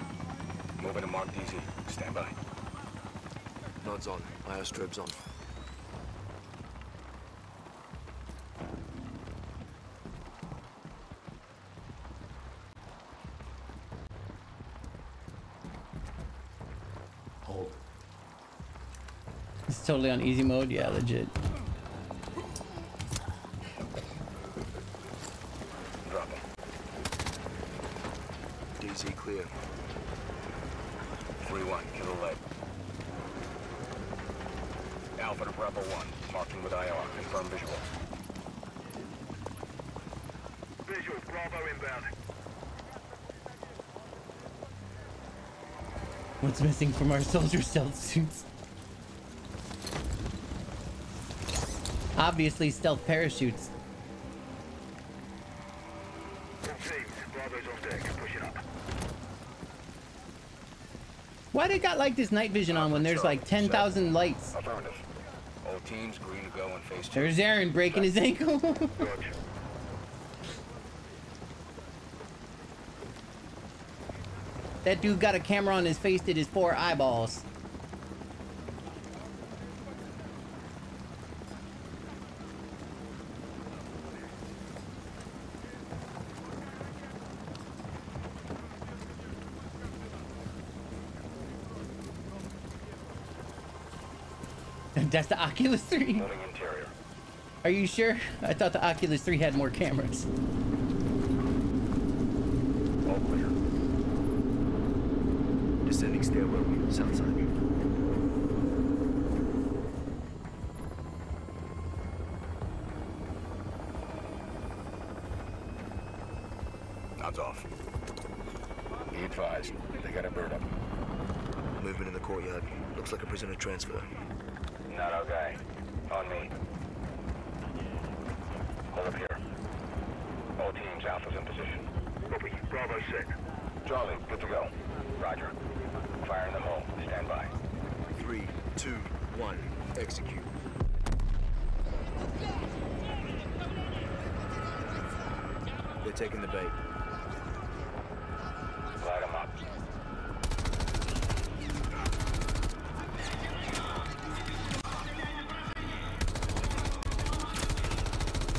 Moving to Mark DZ. Stand by. Nods on. Airstribes on. Totally on easy mode. Yeah, legit. Drop him. DZ clear. 3-1, kill the leg. Alpha to Bravo 1, marking with IR, confirm visual. Visual, Bravo inbound. What's missing from our soldier stealth suits? Obviously, stealth parachutes. All teams, Bravo's on deck, pushing up. Why they got like this night vision on when there's like 10,000 lights? All teams green to go in phase. There's Aaron breaking his ankle. That dude got a camera on his face that is four eyeballs. That's the Oculus 3. Are you sure? I thought the Oculus 3 had more cameras. All clear. Descending stairwell, south side. Nods off. Be advised, they got a bird up. Movement in the courtyard. Looks like a prisoner transfer. Not our guy. On me. Hold up here. All teams, Alpha's in position. Copy. Bravo set. Charlie, good to go. Roger. Fire in the hole. Stand by. Three, two, one. Execute. They're taking the bait. Light 'em up.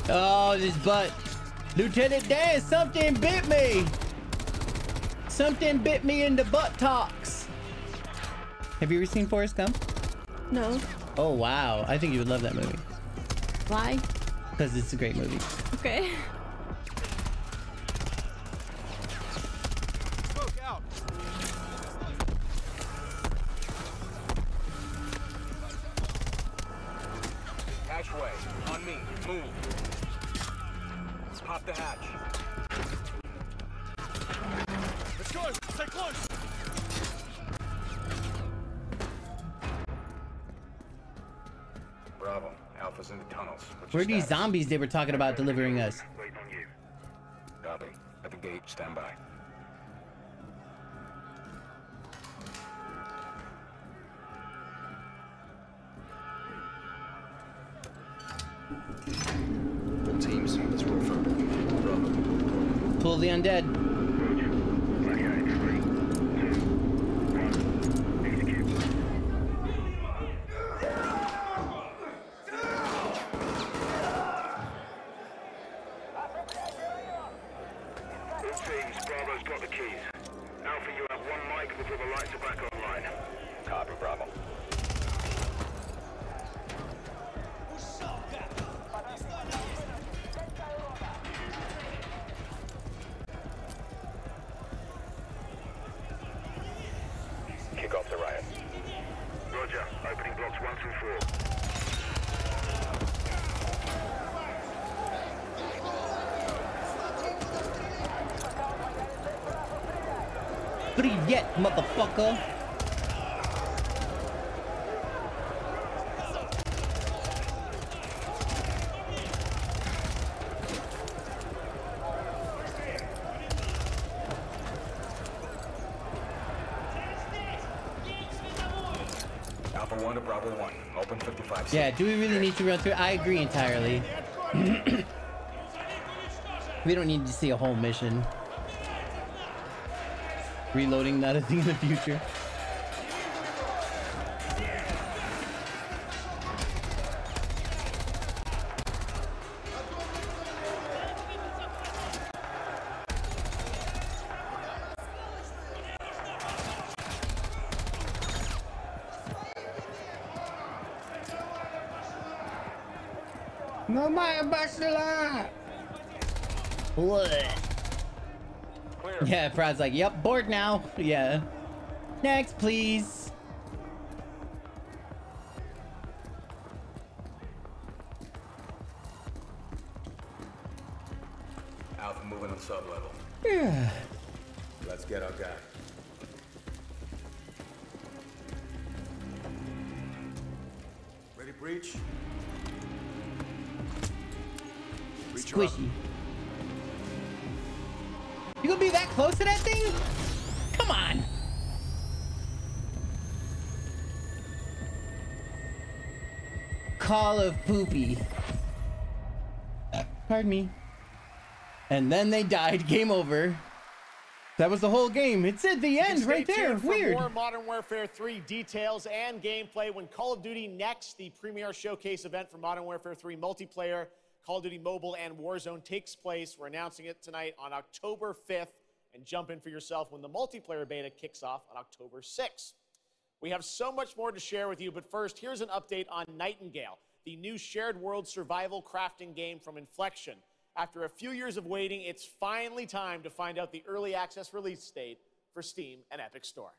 Oh, this butt. Lieutenant Dan, something bit me. Something bit me in the butt talks. Have you ever seen Forrest Gump? No. Oh, wow. I think you would love that movie. Why? Because it's a great movie. Okay. Move. Pop the hatch. Let's go. Stay close. Bravo. Alpha's in the tunnels. What's Where are these zombies they were talking about delivering us? Waiting on you. Copy. At the gate. Stand by. Undead. Yeah, do we really need to run through? I agree entirely. we don't need to see a whole mission. Reloading, not a thing in the future. Prod's like, yep, bored now. Yeah. Next, please. Call of Poopy. Pardon me. And then they died. Game over. That was the whole game. It's at the end right there. Weird. More Modern Warfare 3 details and gameplay when Call of Duty Next, the premier showcase event for Modern Warfare 3 multiplayer, Call of Duty Mobile, and Warzone takes place. We're announcing it tonight on October 5th. And jump in for yourself when the multiplayer beta kicks off on October 6th. We have so much more to share with you, but first, here's an update on Nightingale, the new shared world survival crafting game from Inflexion. After a few years of waiting, it's finally time to find out the early access release date for Steam and Epic Store.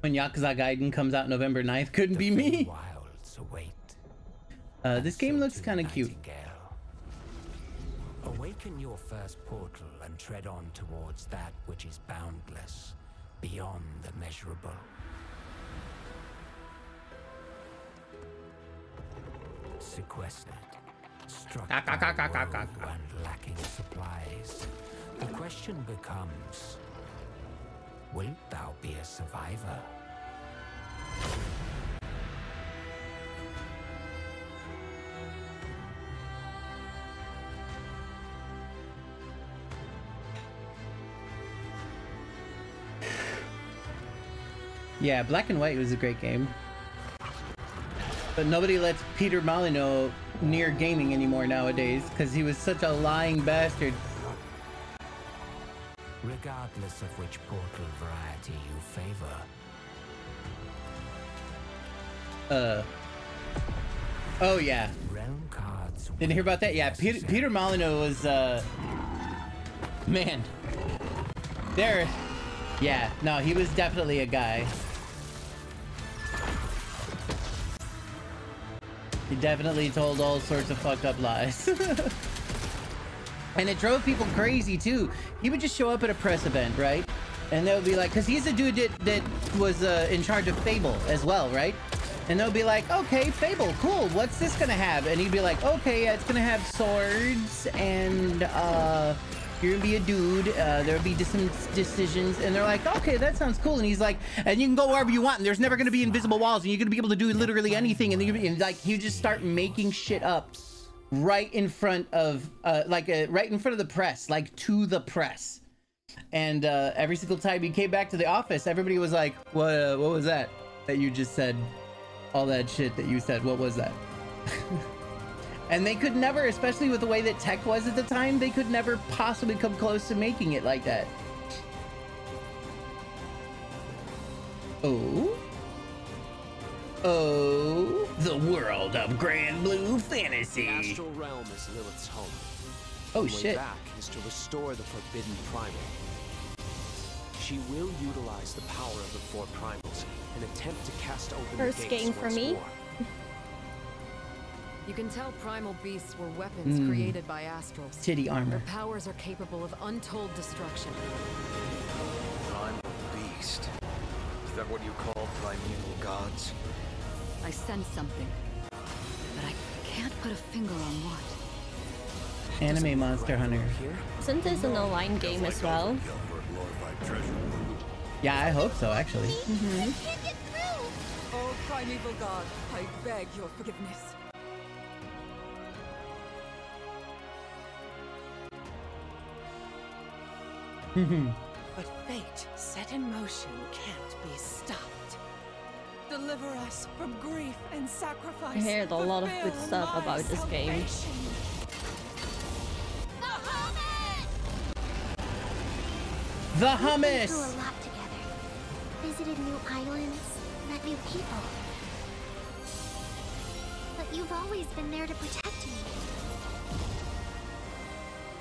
When Yakuza Gaiden comes out November 9th, couldn't be me. Wilds await. Uh, this game looks kind of cute. Awaken your first portal and tread on towards that which is boundless, beyond the measurable. Sequestered, struck Ah, ah, ah. and lacking supplies. The question becomes, wilt thou be a survivor? Yeah, Black and White was a great game. But nobody lets Peter Molyneux near gaming anymore nowadays because he was such a lying bastard. Regardless of which portal variety you favor, Uh. Oh yeah. realm cards Didn't hear about that? Yeah, Peter, Peter Molyneux was uh. Man. There. Yeah. No, he was definitely a guy. He definitely told all sorts of fucked up lies. and it drove people crazy too. He would just show up at a press event, right? And they'll be like, because he's a dude that, that was uh, in charge of Fable as well, right? And they'll be like, okay, Fable, cool. What's this gonna have? And he'd be like, okay, yeah, it's gonna have swords and uh, you're gonna be a dude. Uh, there'll be some decisions. And they're like, okay, that sounds cool. And he's like, and you can go wherever you want. And there's never gonna be invisible walls. And you're gonna be able to do literally anything. And, you and like, he just start making shit up right in front of, uh, like, uh, right in front of the press, like to the press. And uh, every single time he came back to the office, everybody was like, "What? Uh, what was that that you just said? All that shit that you said. What was that?" and they could never, especially with the way that tech was at the time, they could never possibly come close to making it like that. Oh. Oh, the world of Granblue The Fantasy. astral realm is Lilith's home. Oh, The way shit. back is to restore the forbidden primal. She will utilize the power of the four primals and attempt to cast open First the gates game for once me. more. You can tell primal beasts were weapons Mm. created by astrals. Titty armor. Their powers are capable of untold destruction. Primal beast. Is that what you call primeval gods? I sense something, but I can't put a finger on what. Anime Monster Hunter. Isn't this an online game as well? Yeah, I hope so, actually. Mm-hmm. Oh, primeval god, I beg your forgiveness. But fate set in motion can't be stopped. Deliver us from grief and sacrifice. I heard a lot of good stuff about this game. salvation. The We've hummus. through a lot together. Visited new islands, met new people. But You've always been there to protect me.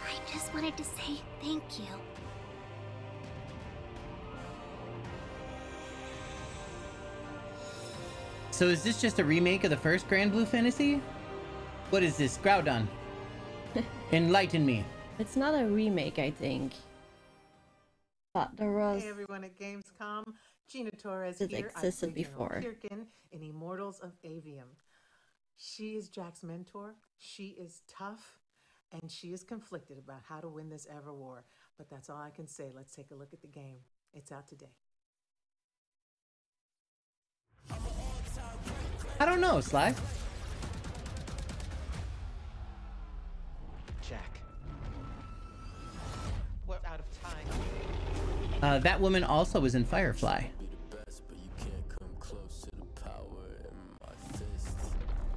I just wanted to say thank you. So is this just a remake of the first Granblue Fantasy? What is this? Groudon. Enlighten me. It's not a remake, I think. But there was. Hey everyone at Gamescom, Gina Torres It here. I existed play General before. Kirkan in Immortals of Aveum. She is Jack's mentor. She is tough, and she is conflicted about how to win this ever war. But that's all I can say. Let's take a look at the game. It's out today. I don't know, Sly. Jack. We're out of time. Uh, that woman also was in Firefly.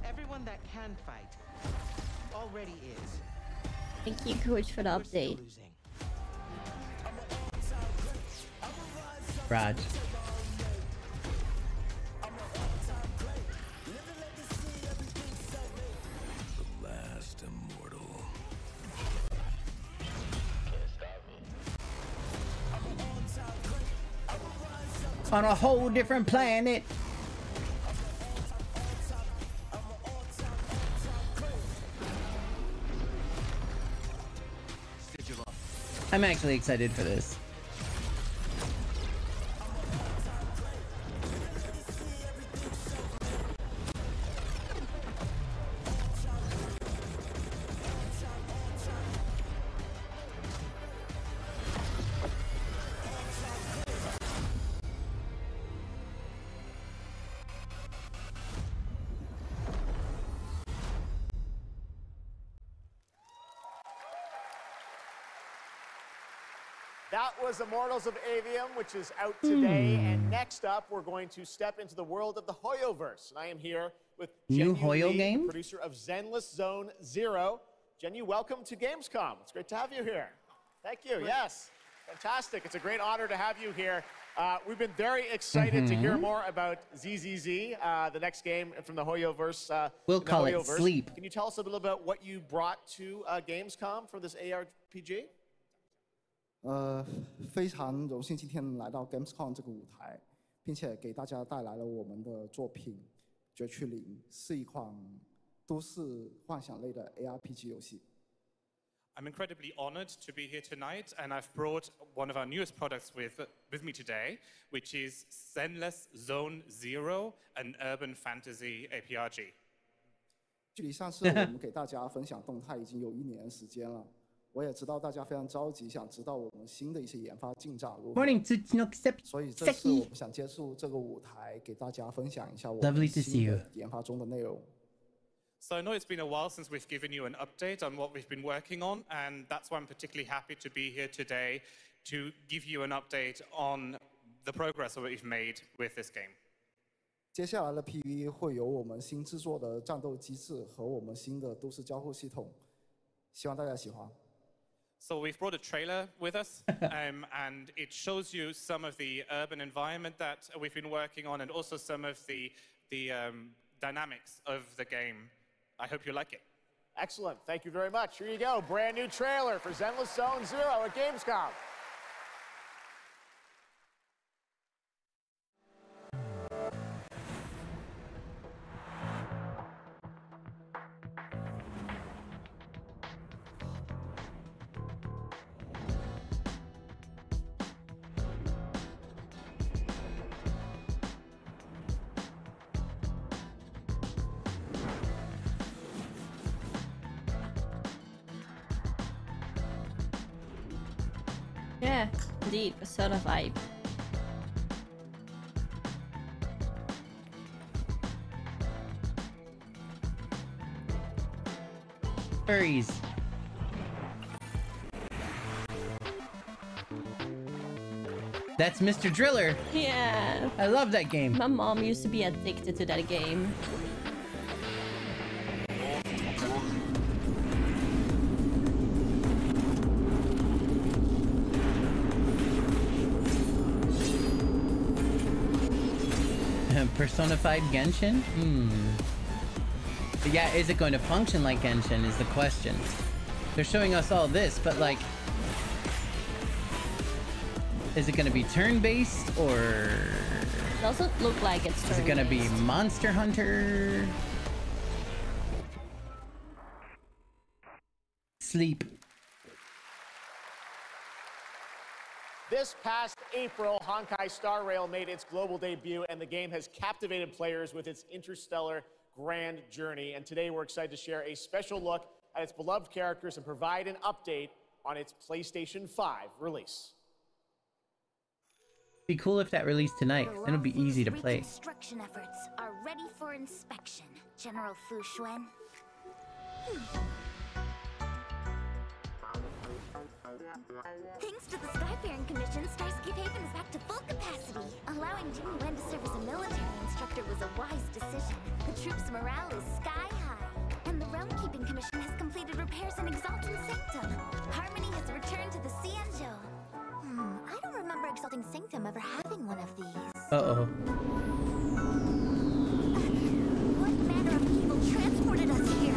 Everyone that can fight already is. Thank you, Coach, for the update. Raj. On a whole different planet. I'm actually excited for this. Was Immortals of Aveum, which is out today. Hmm. And next up, we're going to step into the world of the Hoyoverse. And I am here with New Jen Hoyo Lee, game? producer of Zenless Zone Zero. Jen, welcome to Gamescom. It's great to have you here. Thank you. Yes, fantastic. It's a great honor to have you here. Uh, we've been very excited to hear Mhm. more about ZZZ, uh, the next game from the Hoyoverse. Uh, We'll call it Sleep. Can you tell us a little bit about what you brought to uh, Gamescom for this ARPG? 呃，非常荣幸今天来到 Gamescom 这个舞台，并且给大家带来了我们的作品《绝区零》，是一款都市幻想类的 ARPG 游戏。I'm incredibly honored to be here tonight, and I've brought one of our newest products with, with me today, which is Zenless Zone Zero, an urban fantasy APRG. 距离上次我们给大家分享动态已经有一年时间了，我也知道大家非常着急，想知道我们新的一些研发进展如何。Morning, 所以这次我们想借助这个舞台，给大家分享一下我们新的研发中的内容。So I know it's been a while since we've given you an update on what we've been working on, and that's why I'm particularly happy to be here today to give you an update on the progress that we've made with this game. 接下来的 PV 会有我们新制作的战斗机制和我们新的都市交互系统，希望大家喜欢。So we've brought a trailer with us, um, and it shows you some of the urban environment that we've been working on, and also some of the the um, dynamics of the game. I hope you like it. Excellent. Thank you very much. Here you go. Brand new trailer for Zenless Zone Zero at Gamescom. Yeah, indeed, Persona vibe. Furries. That's Mr. Driller. Yeah. I love that game. My mom used to be addicted to that game. Personified Genshin? Hmm. Yeah, is it going to function like Genshin is the question. They're showing us all this, but like... Is it going to be turn-based, or... It doesn't look like it's Is it going to be. Monster Hunter? Sleep. This past April, Honkai Star Rail made its global debut, and the game has captivated players with its interstellar grand journey. And today we're excited to share a special look at its beloved characters and provide an update on its PlayStation 5 release. Be cool if that released tonight. Then it'll be easy to play. Reconstruction efforts are ready for inspection, General Fu Xuan. Thanks to the Skyfaring Commission, Starskiff Haven is back to full capacity. Allowing Jing Yuan to serve as a military instructor was a wise decision. The troops' morale is sky high. And the Realm Keeping Commission has completed repairs in Exalting Sanctum. Harmony has returned to the Xianzhou. Hmm, I don't remember Exalting Sanctum ever having one of these. Uh-oh. What manner of evil transported us here?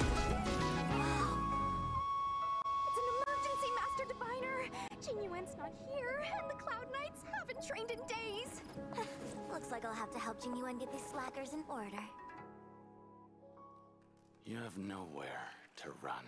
You have nowhere to run.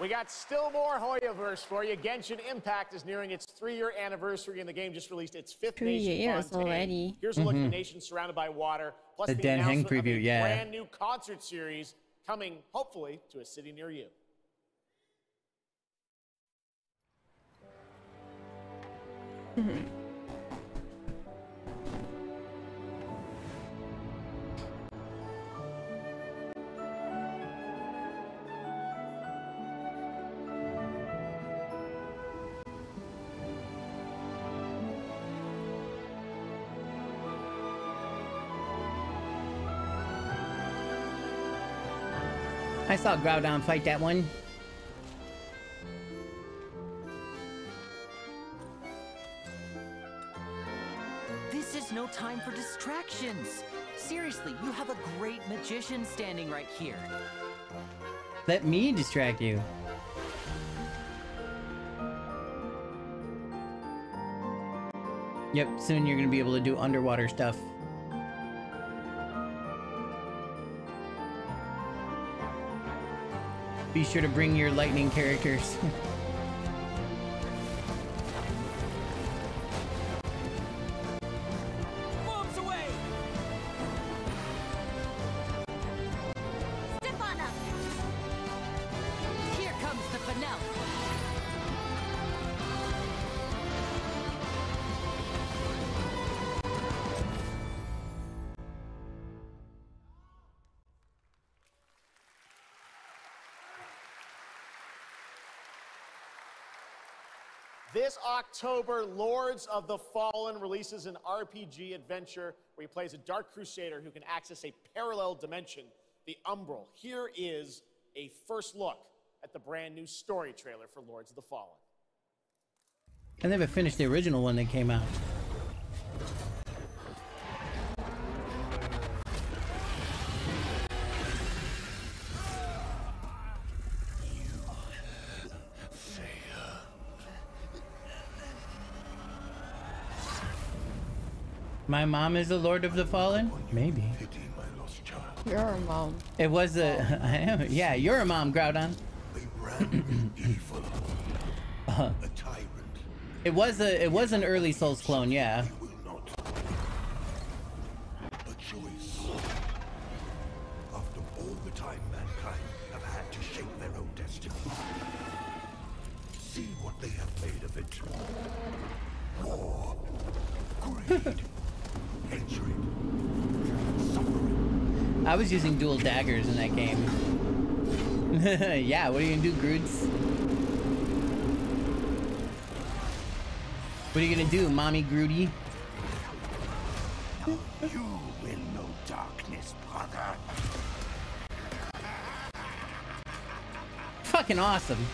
We got still more Hoyoverse for you. Genshin Impact is nearing its three-year anniversary, and the game just released its fifth Three nation years Fontaine. already. Here's a look at the mm-hmm. nation surrounded by water, plus The the, Dan Heng announcement of preview, a yeah. brand new concert series coming, hopefully, to a city near you. I saw Groudon fight that one. This is no time for distractions. Seriously, you have a great magician standing right here. Let me distract you. Yep, soon you're gonna be able to do underwater stuff. Be sure to bring your lightning characters. October, Lords of the Fallen releases an RPG adventure where he plays a Dark Crusader who can access a parallel dimension, the Umbral. Here is a first look at the brand new story trailer for Lords of the Fallen. I never finished the original one that came out. My mom is the Lord of the Fallen? Maybe. You're a mom. It was a. I am. Yeah, you're a mom, Groudon. Uh, it was a. It was an early Souls clone. Yeah. Dual daggers in that game. yeah, what are you gonna do, Groots? What are you gonna do, mommy Groody? You will know darkness, brother. Fucking awesome.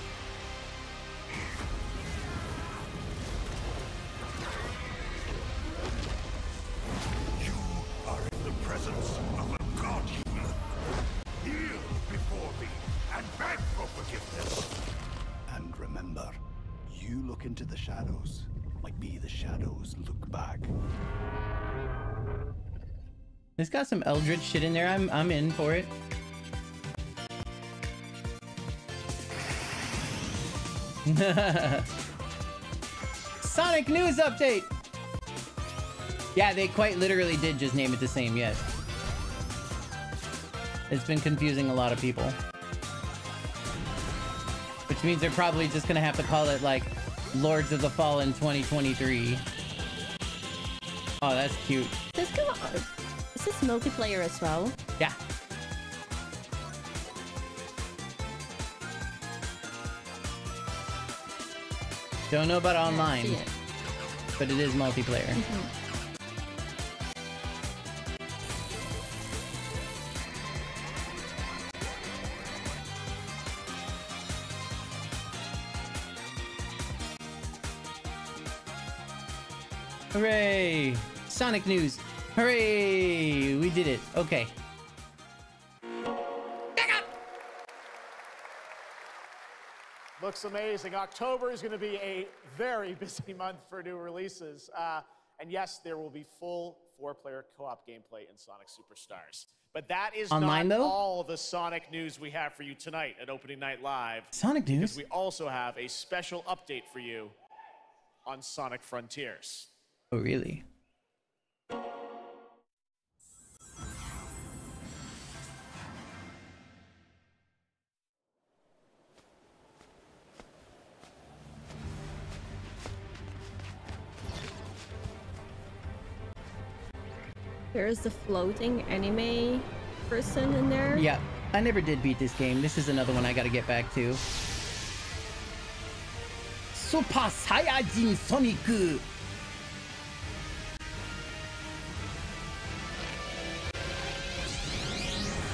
It's got some Eldritch shit in there. I'm I'm in for it. Sonic news update. Yeah, they quite literally did just name it the same, yes. It's been confusing a lot of people. Which means they're probably just gonna have to call it like Lords of the Fallen 2023. Oh, that's cute. This go is this multiplayer as well? Yeah. Don't know about online, it. but it is multiplayer. Mm-hmm. Hooray! Sonic news. Hooray! We did it. Okay. Looks amazing. October is going to be a very busy month for new releases. Uh, and yes, there will be full four-player co-op gameplay in Sonic Superstars. But that is Online, not though? all the Sonic news we have for you tonight at Opening Night Live. Sonic news? Because we also have a special update for you on Sonic Frontiers. Oh, really? There's the floating anime person in there. Yeah. I never did beat this game. This is another one I gotta get back to. Super Saiyajin Sonic!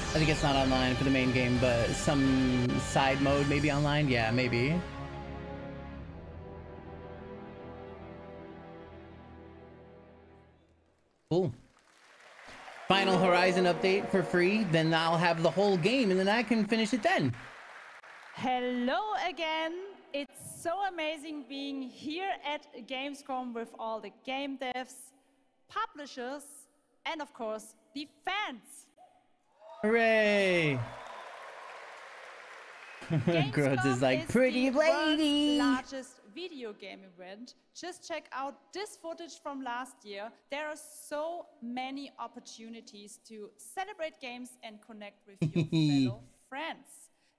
I think it's not online for the main game, but some side mode maybe online? Yeah, maybe. Final Horizon update for free, then I'll have the whole game and then I can finish it then. Hello again. It's so amazing being here at Gamescom with all the game devs, publishers, and of course, the fans. Hooray! Grudge is like, pretty lady! largest video game event. Just check out this footage from last year. There are so many opportunities to celebrate games and connect with your fellow friends.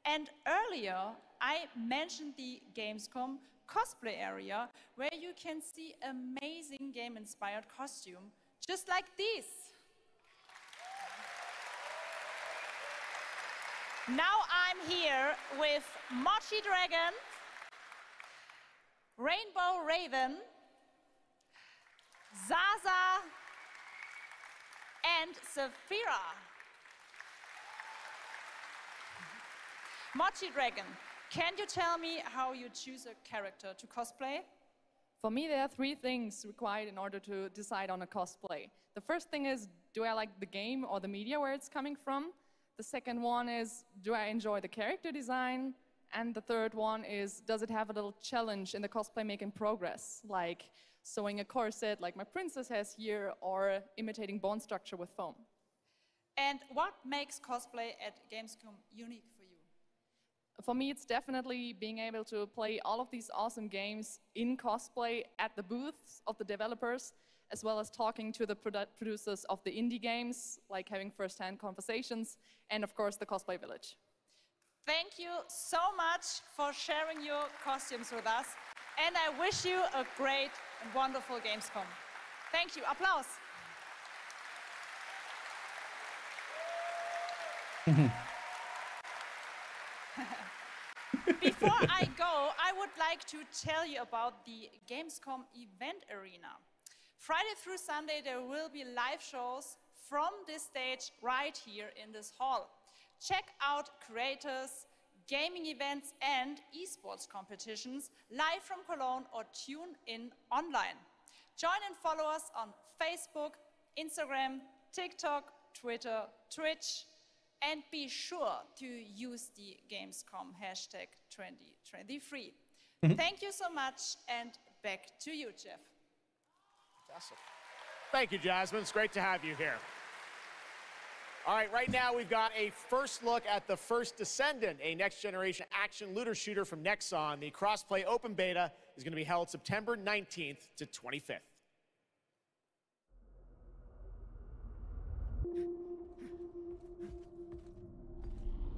And earlier, I mentioned the Gamescom cosplay area where you can see amazing game-inspired costume, just like this. Now I'm here with Mochi Dragon, Rainbow Raven, Zaza, and Saphira. Mochi Dragon, can you tell me how you choose a character to cosplay? For me, there are three things required in order to decide on a cosplay. The first thing is, do I like the game or the media where it's coming from? The second one is, do I enjoy the character design? And the third one is, does it have a little challenge in the cosplay making progress? Like sewing a corset like my princess has here, or imitating bone structure with foam. And what makes cosplay at Gamescom unique for you? For me, it's definitely being able to play all of these awesome games in cosplay at the booths of the developers, as well as talking to the produ producers of the indie games, like having first-hand conversations, and of course the Cosplay Village. Thank you so much for sharing your costumes with us, and I wish you a great and wonderful Gamescom. Thank you. Applause. Before I go, I would like to tell you about the Gamescom event arena. Friday through Sunday, there will be live shows from this stage right here in this hall. Check out creators, gaming events, and esports competitions live from Cologne or tune in online. Join and follow us on Facebook, Instagram, TikTok, Twitter, Twitch, and be sure to use the Gamescom hashtag 2023. Mhm. Thank you so much, and back to you, Geoff. Awesome. Thank you, Jasmine. It's great to have you here. All right, right now we've got a first look at the first Descendant, a next generation action looter shooter from Nexon. The crossplay open beta is going to be held September 19th to 25th.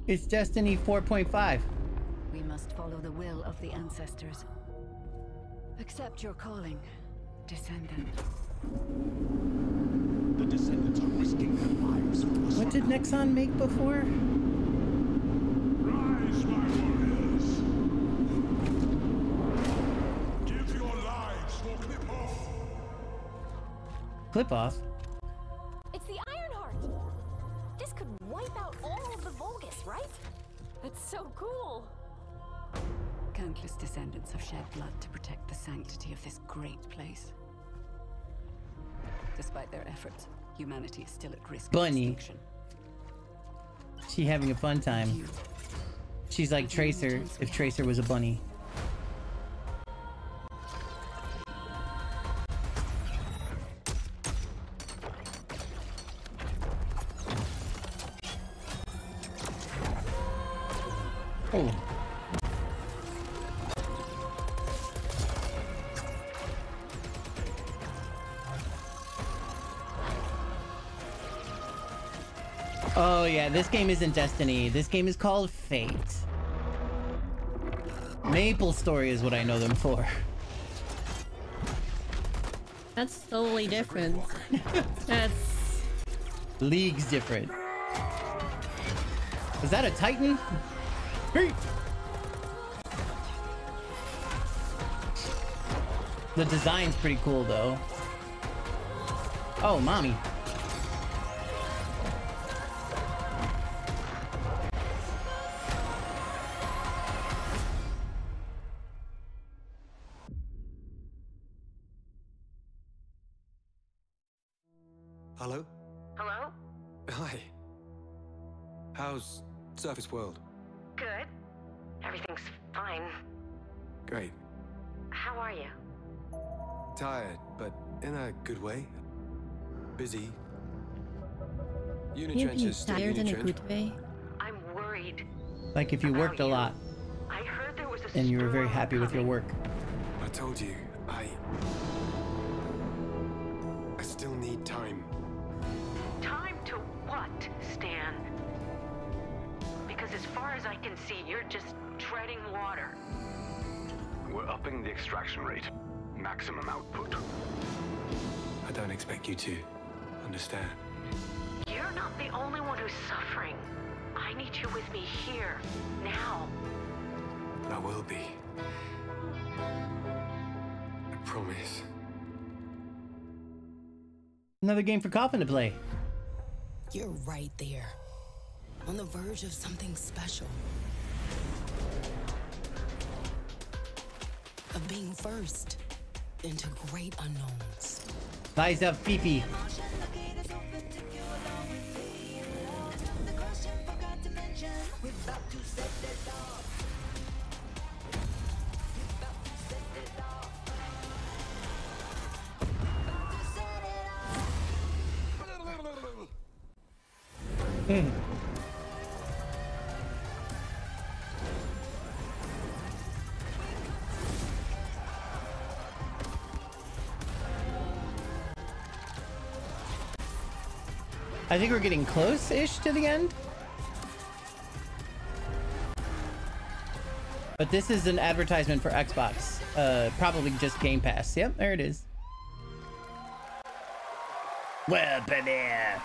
It's Destiny 4.5. We must follow the will of the ancestors. Accept your calling, descendant. The descendants are risking their lives for the What did Nexon make before? Rise, my warriors! Give your lives for Clipoff! Clip off. It's the Ironheart! This could wipe out all of the Vulgus, right? That's so cool! Countless descendants have shed blood to protect the sanctity of this great place. Despite their efforts, humanity is still at risk of Bunny. extinction. She having a fun time. She's like Tracer if Tracer was a bunny. Oh yeah, this game isn't Destiny. This game is called Fate. Maple Story is what I know them for. That's totally different. That's League's different. Is that a Titan? Hey! The design's pretty cool though. Oh, mommy. Tired, but in a good way. Busy. maybe Unitrench is still tired in a Unitrench. good way. I'm worried. Like if you worked a lot I heard there was a and you were very storm happy with your work. I told you, I... I still need time. Time to what, Stan? Because as far as I can see, you're just treading water. We're upping the extraction rate. Maximum output. I don't expect you to understand. You're not the only one who's suffering. I need you with me here, now. I will be. I promise. Another game for Coffin to play. You're right there. On the verge of something special. Of being first into great unknowns. Lies up, Fifi. Hmm. I think we're getting close-ish to the end. But this is an advertisement for Xbox. Uh, probably just Game Pass. Yep, there it is. Weapon here.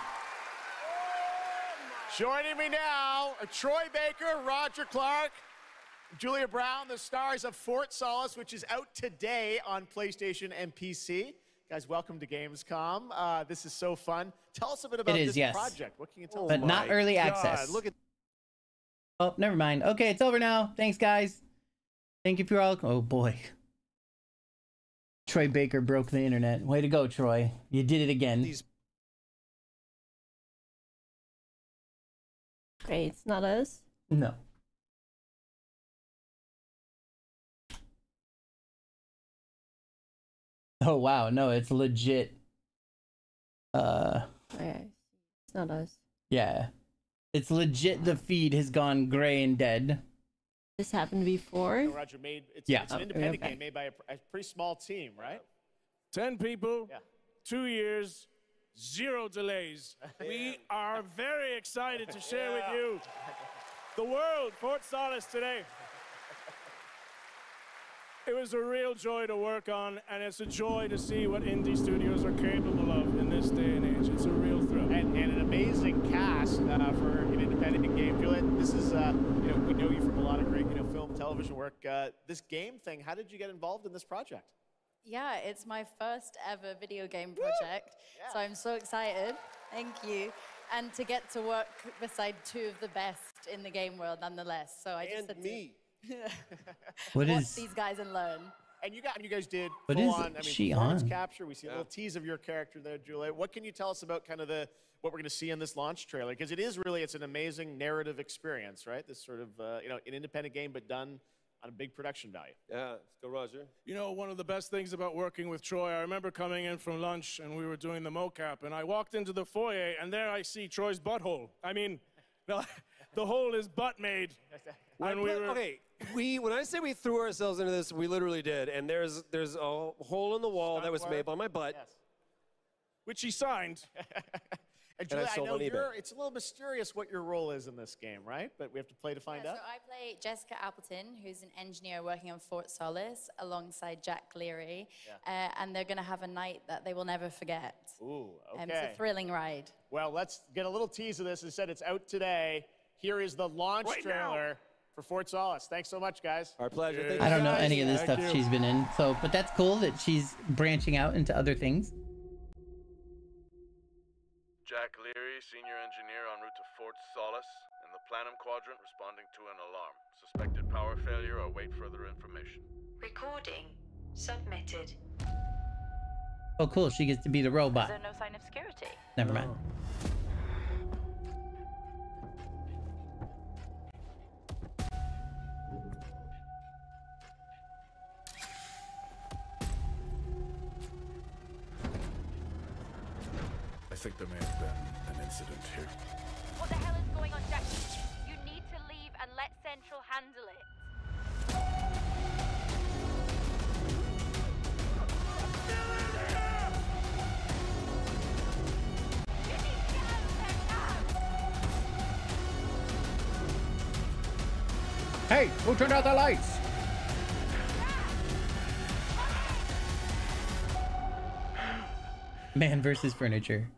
Joining me now, Troy Baker, Roger Clark, Julia Brown, the stars of Fort Solis, which is out today on PlayStation and PC. Guys, welcome to Gamescom. Uh, this is so fun. Tell us a bit about is, this yes. project. What can you tell But us? But not early access. Look at Oh, never mind. Okay, it's over now. Thanks, guys. Thank you for all. Oh boy. Troy Baker broke the internet. Way to go, Troy. You did it again. These... Great, it's not us. No. Oh wow, no, it's legit. Uh Okay, it's not us. yeah. It's legit the feed has gone gray and dead. This happened before. Roger made it's, Yeah. it's an Oh, independent okay. game made by a, a pretty small team, right? 10 people, Yeah. two years, zero delays. We are very excited to share with you the world, Fort Solis today. It was a real joy to work on, and it's a joy to see what indie studios are capable of in this day and age. It's a real thrill. and, and an amazing cast uh, for an independent game. Juliet, this is uh, you know we know you from a lot of great you know film, television work. Uh, this game thing, how did you get involved in this project? Yeah, it's my first ever video game project, so I'm so excited. Thank you. And to get to work beside two of the best in the game world, nonetheless. So I just And had to me. What watch is- these guys and learn. And you got and you guys did What full is on. I mean, she on? capture. We see a little tease of your character there, Juliet. What can you tell us about kind of the what we're going to see in this launch trailer? Because it is really it's an amazing narrative experience, right? This sort of uh, you know an independent game, but done on a big production value. Yeah, let's go, Roger. You know, one of the best things about working with Troy, I remember coming in from lunch and we were doing the mocap, and I walked into the foyer, and there I see Troy's butthole. I mean, the, the hole is butt made. When I we put- were, okay, we when I say we threw ourselves into this, we literally did. And there's there's a hole in the wall that was made by my butt. which he signed. And And I Juliet, I, sold know on you're, it's a little mysterious what your role is in this game, right? But we have to play to find Yeah, out. so I play Jessica Appleton, who's an engineer working on Fort Solis alongside Jack Leary. Uh, and they're going to have a night that they will never forget. Ooh, Um, okay. it's a thrilling ride. Well, let's get a little tease of this. It said it's out today. Here is the launch Right now. Trailer for Fort Solis. Thanks so much, guys. Our pleasure. Thank I don't know guys. any of this Thank stuff you. she's been in. So, but that's cool that she's branching out into other things. Jack Leary, senior engineer en route to Fort Solis, in the Planum Quadrant, responding to an alarm. Suspected power failure, await further information. Recording submitted. Oh, cool. She gets to be the robot. Is there no sign of security? Never mind. I think there may have been an incident here. What the hell is going on, Jackie? You need to leave and let Central handle it. Hey, who turned out the lights? Man versus furniture.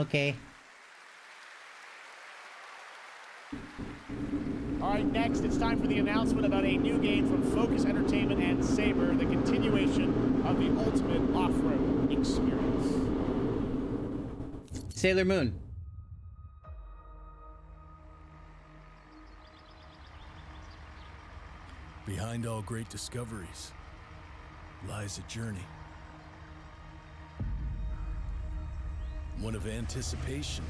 Okay. All right, next it's time for the announcement about a new game from Focus Entertainment and Saber, the continuation of the ultimate off-road experience. Sailor Moon. Behind all great discoveries lies a journey. One of anticipation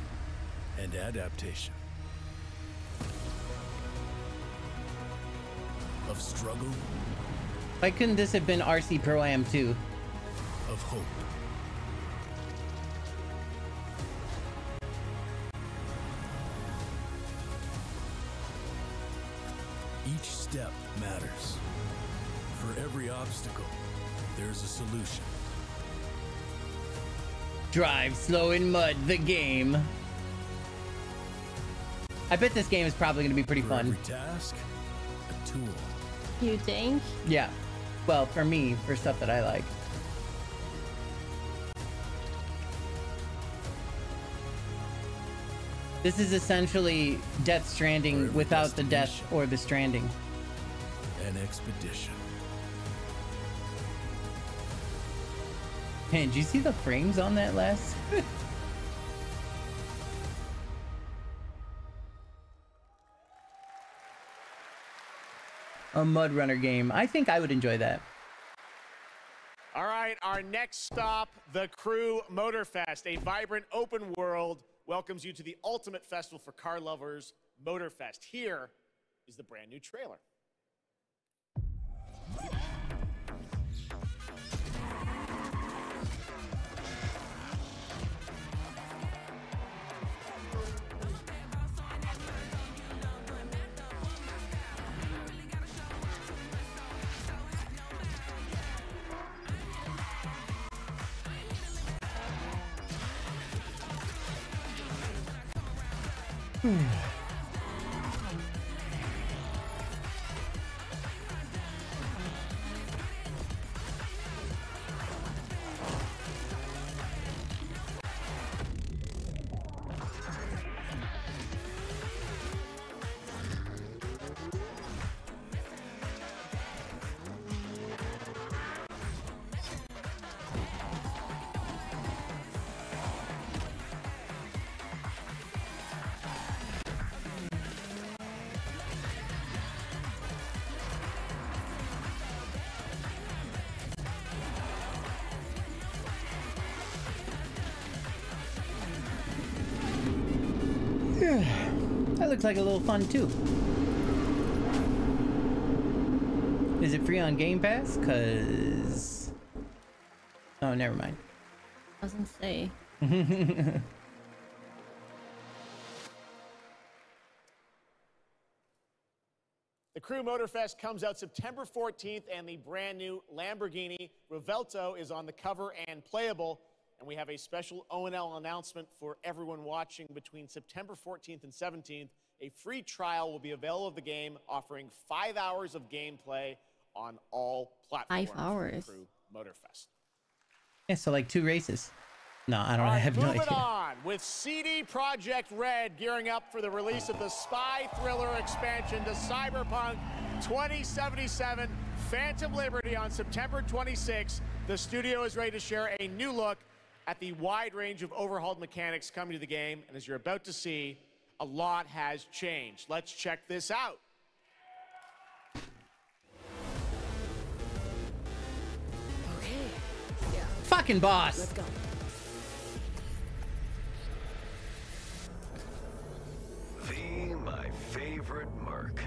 and adaptation. Of struggle, Why couldn't this have been RC Pro Am 2? of hope. Each step matters. For every obstacle, there's a solution. Drive slow in mud, the game. I bet this game is probably going to be pretty For fun. every task, a tool. You think? Yeah. Well, for me, for stuff that I like. This is essentially Death Stranding without the death or the stranding. An expedition. Man, did you see the frames on that last? A Mud Runner game. I think I would enjoy that. All right, our next stop, the Crew Motorfest, a vibrant open world, welcomes you to the ultimate festival for car lovers, Motorfest. Here is the brand new trailer. That looks like a little fun too. Is it free on Game Pass? Cause oh, never mind. Doesn't say. The Crew Motorfest comes out September 14th, and the brand new Lamborghini Revuelto is on the cover and playable. And we have a special ONL announcement for everyone watching between September 14th and 17th. A free trial will be available of the game, offering five hours of gameplay on all platforms. Five hours. Crew Motorfest. yeah, so like two races. No, I don't. All I have no moving idea. on with CD Projekt Red gearing up for the release of the spy thriller expansion to Cyberpunk 2077 Phantom Liberty on September 26. The studio is ready to share a new look at the wide range of overhauled mechanics coming to the game, and as you're about to see, a lot has changed. Let's check this out. Fucking boss. Let's go. V, my favorite merc.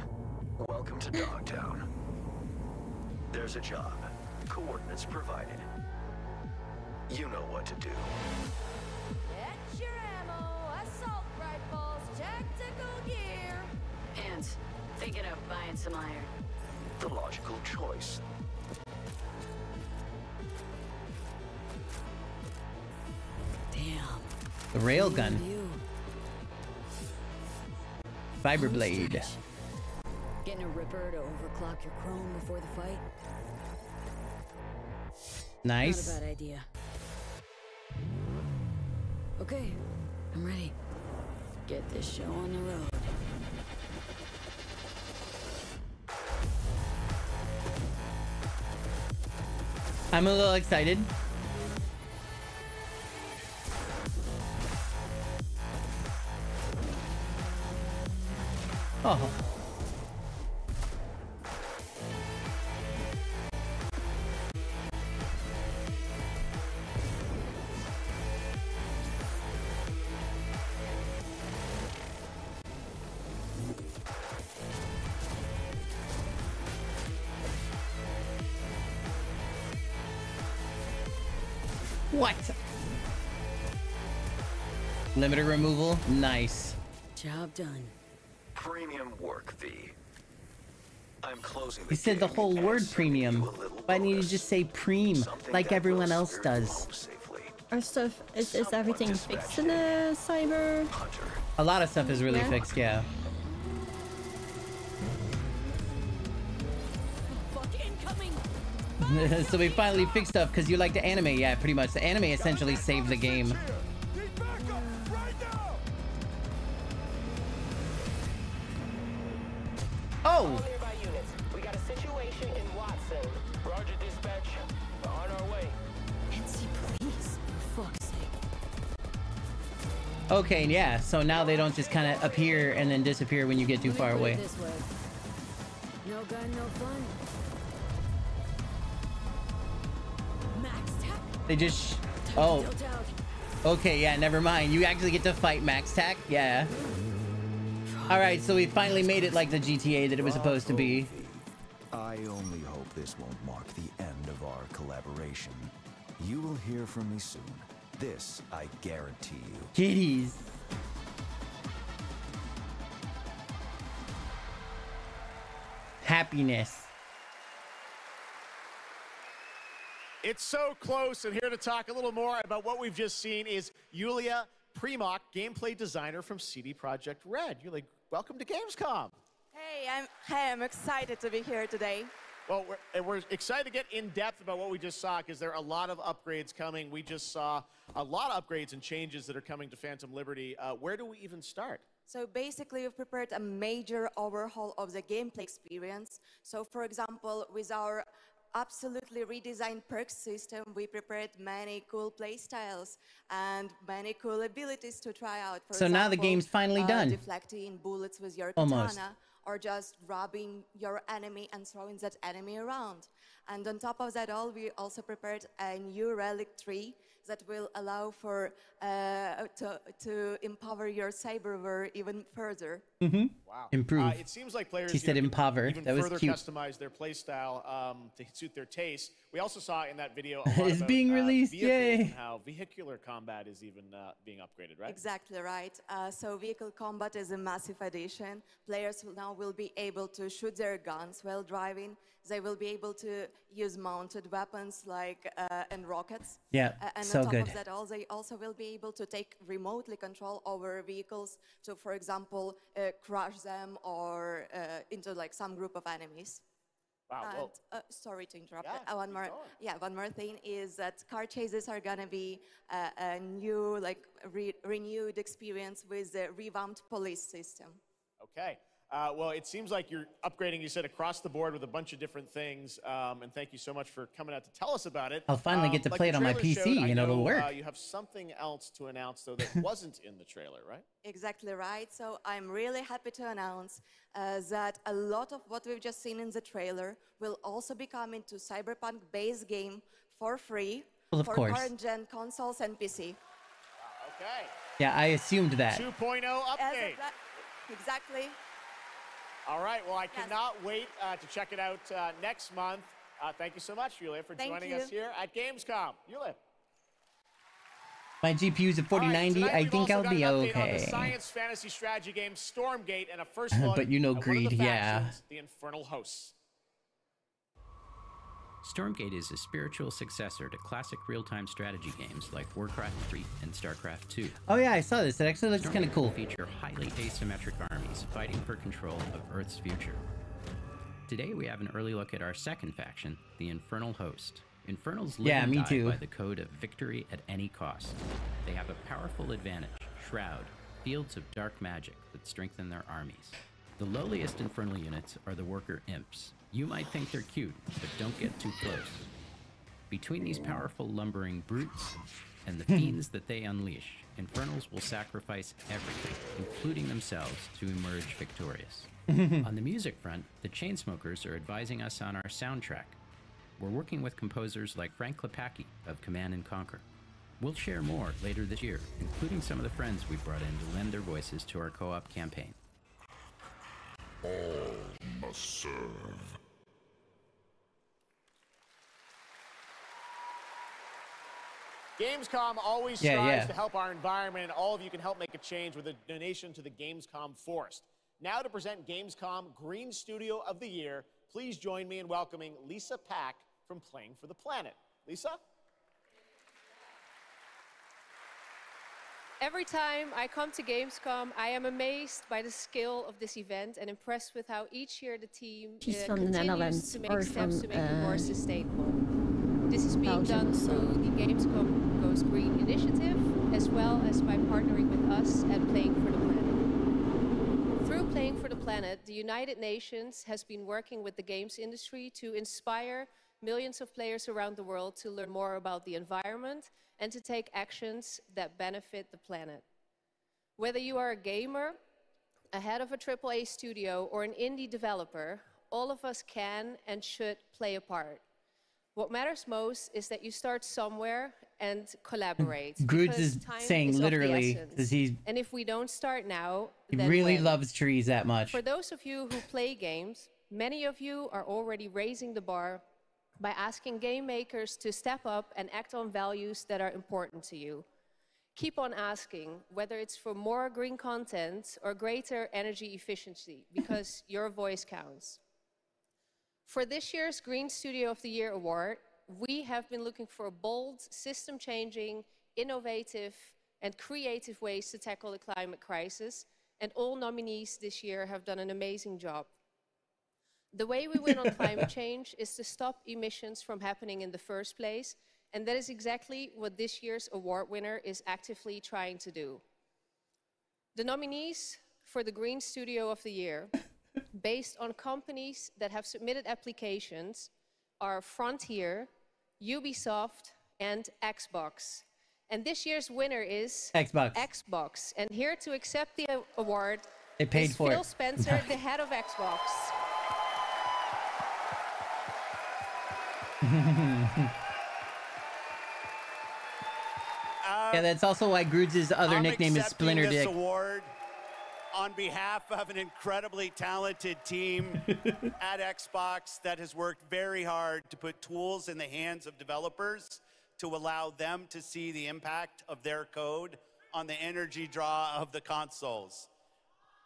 Welcome to Dogtown. There's a job. Coordinates provided. You know what to do. Thinking of buying some iron. The logical choice. Damn. The railgun. You. Fiberblade. Getting a ripper to overclock your chrome before the fight? Nice. Not a bad idea. Okay, I'm ready. Get this show on the road. I'm a little excited. Oh. Limiter removal? Nice. Job done. Premium work, V. I'm closing He said the whole word premium. you a little Why didn't you just say preem Something like everyone else does? Our stuff is is everything fixed in the cyber? A lot of stuff is really Yeah. fixed, yeah. so we finally fixed stuff because you like the anime, yeah, pretty much. The anime essentially saved the game. Okay, yeah. So now they don't just kind of appear and then disappear when you get too far away. No gun, no fun. Max tech. They just. Oh. Okay, yeah, never mind. You actually get to fight MaxTac? Yeah. Alright, so we finally made it like the GTA that it was supposed to be. I only hope this won't mark the end of our collaboration. You will hear from me soon. This I guarantee you. Kitties. Happiness. It's so close, and here to talk a little more about what we've just seen is Yulia Primok, gameplay designer from CD Projekt Red. Yulia, welcome to Gamescom. Hey, I'm hey, I'm excited to be here today. Well, we're, and we're excited to get in depth about what we just saw because there are a lot of upgrades coming. We just saw a lot of upgrades and changes that are coming to Phantom Liberty. Uh, where do we even start? So basically, we've prepared a major overhaul of the gameplay experience. So, for example, with our absolutely redesigned perks system, we prepared many cool playstyles and many cool abilities to try out. For So now the game's finally uh, done. Deflecting bullets with your Almost. Or just robbing your enemy and throwing that enemy around. And on top of that all, we also prepared a new relic tree that will allow for uh, to, to empower your cyberware even further. Mm-hmm. Wow. Improve. Uh, it seems like players She here said can impover. even That was further cute. customize their playstyle um, to suit their taste. We also saw in that video a lot It's about, being uh, released, vehicles yay. and how vehicular combat is even uh, being upgraded, right? Exactly right. Uh, so vehicle combat is a massive addition. Players will now will be able to shoot their guns while driving. They will be able to use mounted weapons like uh, and rockets. Yeah, Uh, and so on top good. of that, all they also will be able to take remotely control over vehicles to, for example, uh, crush them or uh, into like some group of enemies. Wow. And, uh, sorry to interrupt. Yeah, Uh, one more, going. yeah, one more thing is that car chases are gonna be uh, a new, like, re- renewed experience with the revamped police system. Okay. Uh, well, it seems like you're upgrading, you said, across the board with a bunch of different things. Um, and thank you so much for coming out to tell us about it. I'll finally Um, get to like play it on my PC showed, I and it'll know, work. Uh, you have something else to announce, though, that wasn't in the trailer, right? Exactly right. So I'm really happy to announce uh, that a lot of what we've just seen in the trailer will also be coming to Cyberpunk base game for free Well, of for course. current gen consoles and PC. Okay. Yeah, I assumed that. 2.0 As update. of that- exactly. All right. Well, I cannot wait uh, to check it out uh, next month. Uh, thank you so much, Yulia, for Thank joining you. us here at Gamescom. Yulia. My GPU's at 4090. Tonight I think I'll be an update On the okay. science fantasy strategy game Stormgate and a first look But you know at the greed, yeah. The Infernal Hosts. Stormgate is a spiritual successor to classic real-time strategy games like Warcraft 3 and StarCraft 2. Oh yeah, I saw this. It actually looks kind of cool. feature highly asymmetric armies fighting for control of Earth's future. Today we have an early look at our second faction, the Infernal Host. Infernals live Yeah, and me die too. by the code of victory at any cost. They have a powerful advantage, Shroud, fields of dark magic that strengthen their armies. The lowliest Infernal units are the Worker Imps. You might think they're cute, but don't get too close. Between these powerful lumbering brutes and the hmm. fiends that they unleash, Infernals will sacrifice everything, including themselves, to emerge victorious. on the music front, the Chainsmokers are advising us on our soundtrack. We're working with composers like Frank Klepacki of Command and Conquer. We'll share more later this year, including some of the friends we brought in to lend their voices to our co-op campaign. All must serve. Gamescom always Yeah, strives yeah. to help our environment, and all of you can help make a change with a donation to the Gamescom Forest. Now to present Gamescom Green Studio of the Year, please join me in welcoming Lisa Pack from Playing for the Planet. Lisa? Every time I come to Gamescom, I am amazed by the scale of this event and impressed with how each year the team She's uh, from the continues to make steps from, to make it more uh, sustainable. This is being Belgium, done through the Gamescom Goes Green initiative, as well as by partnering with us at Playing for the Planet. Through Playing for the Planet, the United Nations has been working with the games industry to inspire millions of players around the world to learn more about the environment and to take actions that benefit the planet. Whether you are a gamer, a head of a AAA studio, or an indie developer, all of us can and should play a part. What matters most is that you start somewhere and collaborate. Groots is saying is literally, essence. 'cause he's- And if we don't start now, He really when? loves trees that much. For those of you who play games, many of you are already raising the bar by asking game makers to step up and act on values that are important to you. Keep on asking, whether it's for more green content or greater energy efficiency, because your voice counts. For this year's Green Studio of the Year award, we have been looking for bold, system changing, innovative, and creative ways to tackle the climate crisis, and all nominees this year have done an amazing job. The way we win on climate change is to stop emissions from happening in the first place, and that is exactly what this year's award winner is actively trying to do. The nominees for the Green Studio of the Year, based on companies that have submitted applications, are Frontier, Ubisoft, and Xbox. And this year's winner is Xbox. Xbox. And here to accept the award They paid is for Phil it. Spencer, the head of Xbox. yeah, that's also why Groots' other I'm nickname is accepting Splinter this Dick. award on behalf of an incredibly talented team at Xbox that has worked very hard to put tools in the hands of developers to allow them to see the impact of their code on the energy draw of the consoles.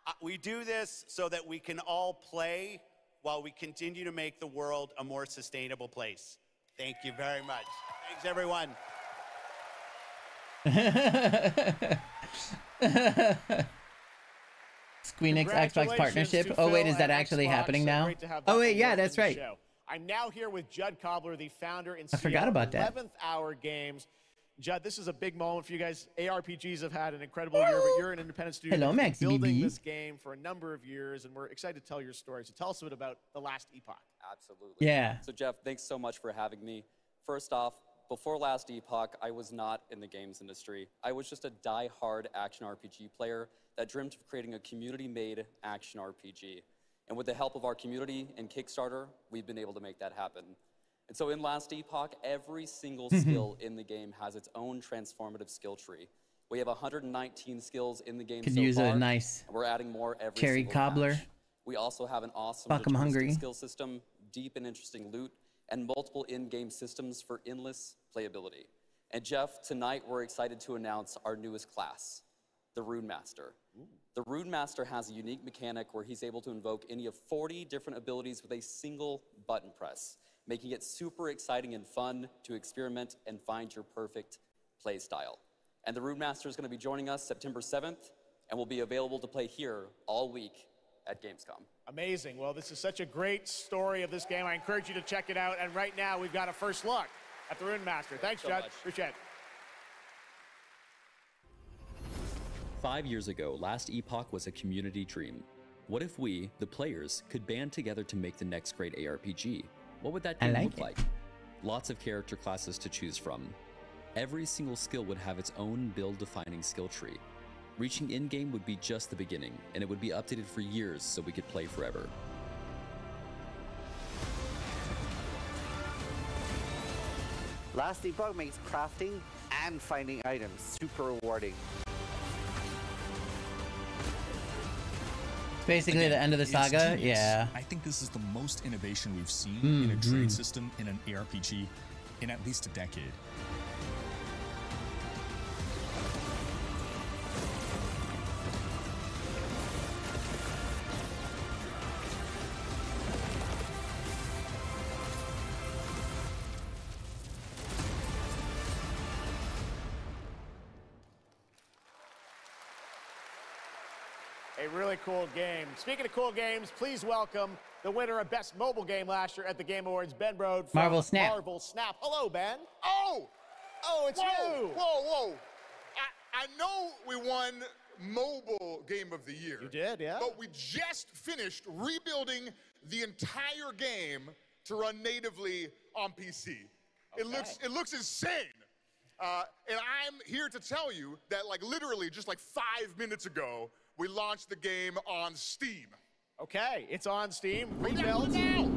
Uh, We do this so that we can all play while we continue to make the world a more sustainable place. Thank you very much. Thanks, everyone. Squeenix Xbox partnership. Oh wait, is that actually Xbox. happening So now? great to have that Oh wait, yeah, that's right. show. I'm now here with Judd Cobler, the founder and I forgot about of that. 11th Hour Games. Judd, this is a big moment for you guys. ARPGs have had an incredible year, but you're an independent studio Hello, that's been Maxi building BB. this game for a number of years, and we're excited to tell your story. So tell us a bit about the Last Epoch. Absolutely. Yeah. So, Geoff, thanks so much for having me. First off, before Last Epoch, I was not in the games industry. I was just a die-hard action RPG player that dreamt of creating a community-made action RPG. And with the help of our community and Kickstarter, we've been able to make that happen. And so in Last Epoch, every single mm-hmm. skill in the game has its own transformative skill tree. We have 119 skills in the game Could so use a nice we're adding more every cherry cobbler. patch. We also have an awesome Fuck, I'm deterministic hungry. skill system, deep and interesting loot, and multiple in-game systems for endless playability. And Geoff, tonight we're excited to announce our newest class, the Rune Master. The Rune Master has a unique mechanic where he's able to invoke any of 40 different abilities with a single button press, making it super exciting and fun to experiment and find your perfect play style. And the Rune Master is going to be joining us September 7th and will be available to play here all week at Gamescom. Amazing. Well, this is such a great story of this game. I encourage you to check it out. And right now, we've got a first look at the Rune Master. Thanks, so Judd. much. Appreciate it. Five years ago, Last Epoch was a community dream. What if we, the players, could band together to make the next great ARPG? What would that game like look it. like? Lots of character classes to choose from. Every single skill would have its own build defining skill tree. Reaching in game would be just the beginning, and it would be updated for years so we could play forever. Last Epoch makes crafting and finding items super rewarding. Basically Again, the end of the saga. Yeah. I think this is the most innovation we've seen in a trade mm-hmm. system in an ARPG in at least a decade. Speaking of cool games, please welcome the winner of Best Mobile Game last year at the Game Awards, Ben Brode from Marvel Snap. Marvel Snap. Hello, Ben. Oh! Oh, it's whoa, you. Whoa, whoa. I, I know we won Mobile Game of the Year. You did, yeah. But we just finished rebuilding the entire game to run natively on PC. Okay. It looks it looks insane. Uh, and I'm here to tell you that, like, literally just like five minutes ago, we launched the game on Steam. Okay, it's on Steam, rebuilt. Yes,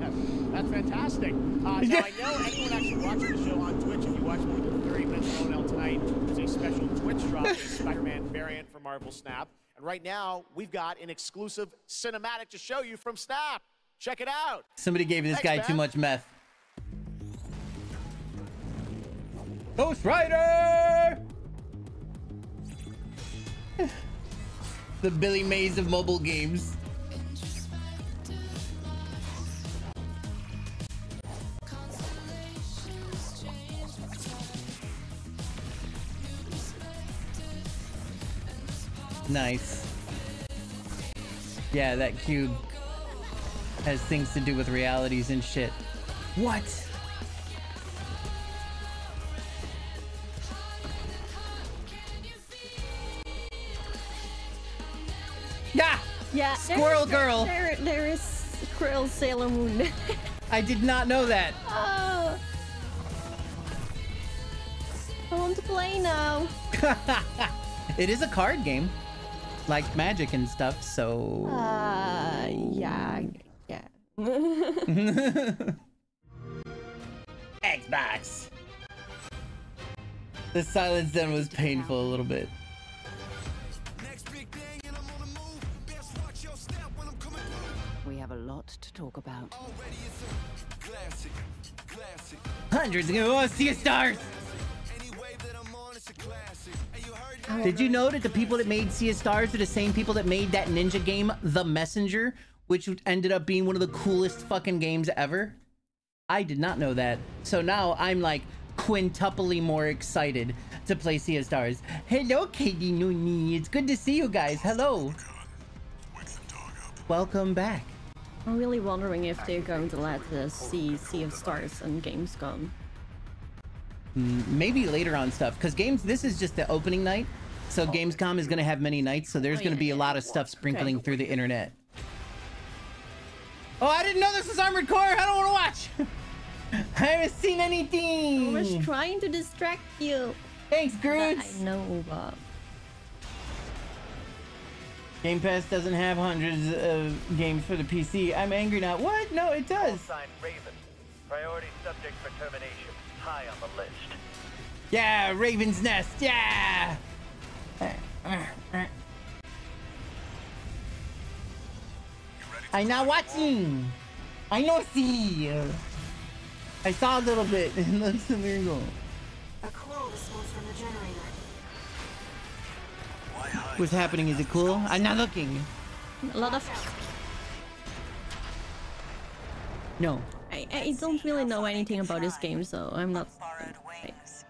that's fantastic. Uh, now, I know anyone actually watching the show on Twitch, if you watch more than 30 minutes of ONL tonight, there's a special Twitch drop, a Spider-Man variant for Marvel Snap. And right now, we've got an exclusive cinematic to show you from Snap. Check it out. Somebody gave this Thanks, guy Ben. too much meth. Ghost Rider! The Billy Mays of mobile games. Nice. Yeah, that cube has things to do with realities and shit. What? Yeah! Squirrel there- Girl. There, there is Squirrel Sailor Moon. I did not know that. oh. I want to play now. It is a card game. Like magic and stuff, so. Uh, yeah. Yeah. Xbox. The silence then was painful a little bit. Lot to talk about. Hundreds of oh, see a stars. Did you know that the people that made Sea of Stars are the same people that made that ninja game, The Messenger, which ended up being one of the coolest fucking games ever? I did not know that. So now I'm like quintuply more excited to play Sea of Stars. Hello, Katie Nooney. It's good to see you guys. Hello. Welcome back. I'm really wondering if they're going to let us see Sea of Stars and Gamescom. Mm, Maybe later on stuff, because games. This is just the opening night, so Gamescom is going to have many nights. So there's Oh, going to yeah, be a lot of stuff sprinkling through the internet. Oh, I didn't know this was Armored Core. I don't want to watch. I haven't seen anything. I was trying to distract you. Thanks, But Groots. I know, Bob. Game Pass doesn't have hundreds of games for the PC. I'm angry now. What? No, it does. Signed Raven. Priority subject for termination. High on the list. Yeah, Raven's Nest. Yeah. I'm not watching. I know see. I saw a little bit. Let's go. What's happening? Is it cool? I'm not looking. A lot of. No. I, I don't really know anything about this game, so I'm not.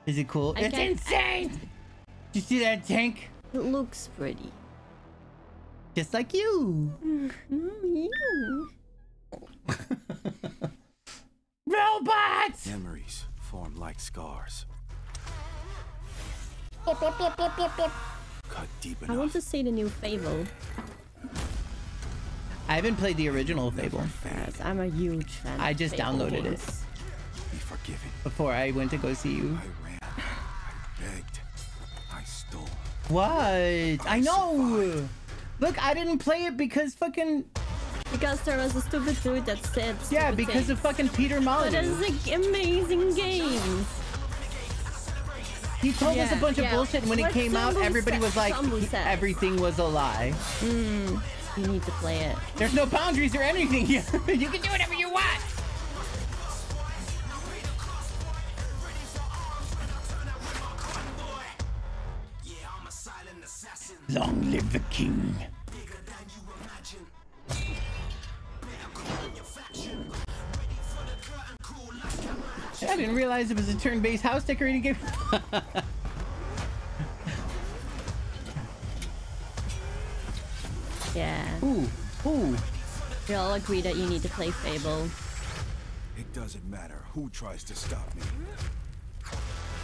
Is it cool? I it's can't- insane. you see that tank? It looks pretty. Just like you. you. Robots! Memories form like scars. Cut deep I want to see the new Fable. I haven't played the original Fable. Yes, I'm a huge fan. I just Fable downloaded it. Be forgiven. before I went to go see you. I ran. I Begged. I stole. What? I know. Look, I didn't play it because fucking. Because there was a stupid dude that said. Yeah, stupid because of fucking Peter Molyneux. But it's an amazing game. He told us a Yeah, bunch of bullshit, and when it came out, everybody said- was like, everything was a lie. Mm, you need to play it. There's no boundaries or anything. you can do whatever you want. Long live the king. I didn't realize it was a turn-based house decorating game. Yeah. Ooh, ooh. We all agree that you need to play Fable. It doesn't matter who tries to stop me.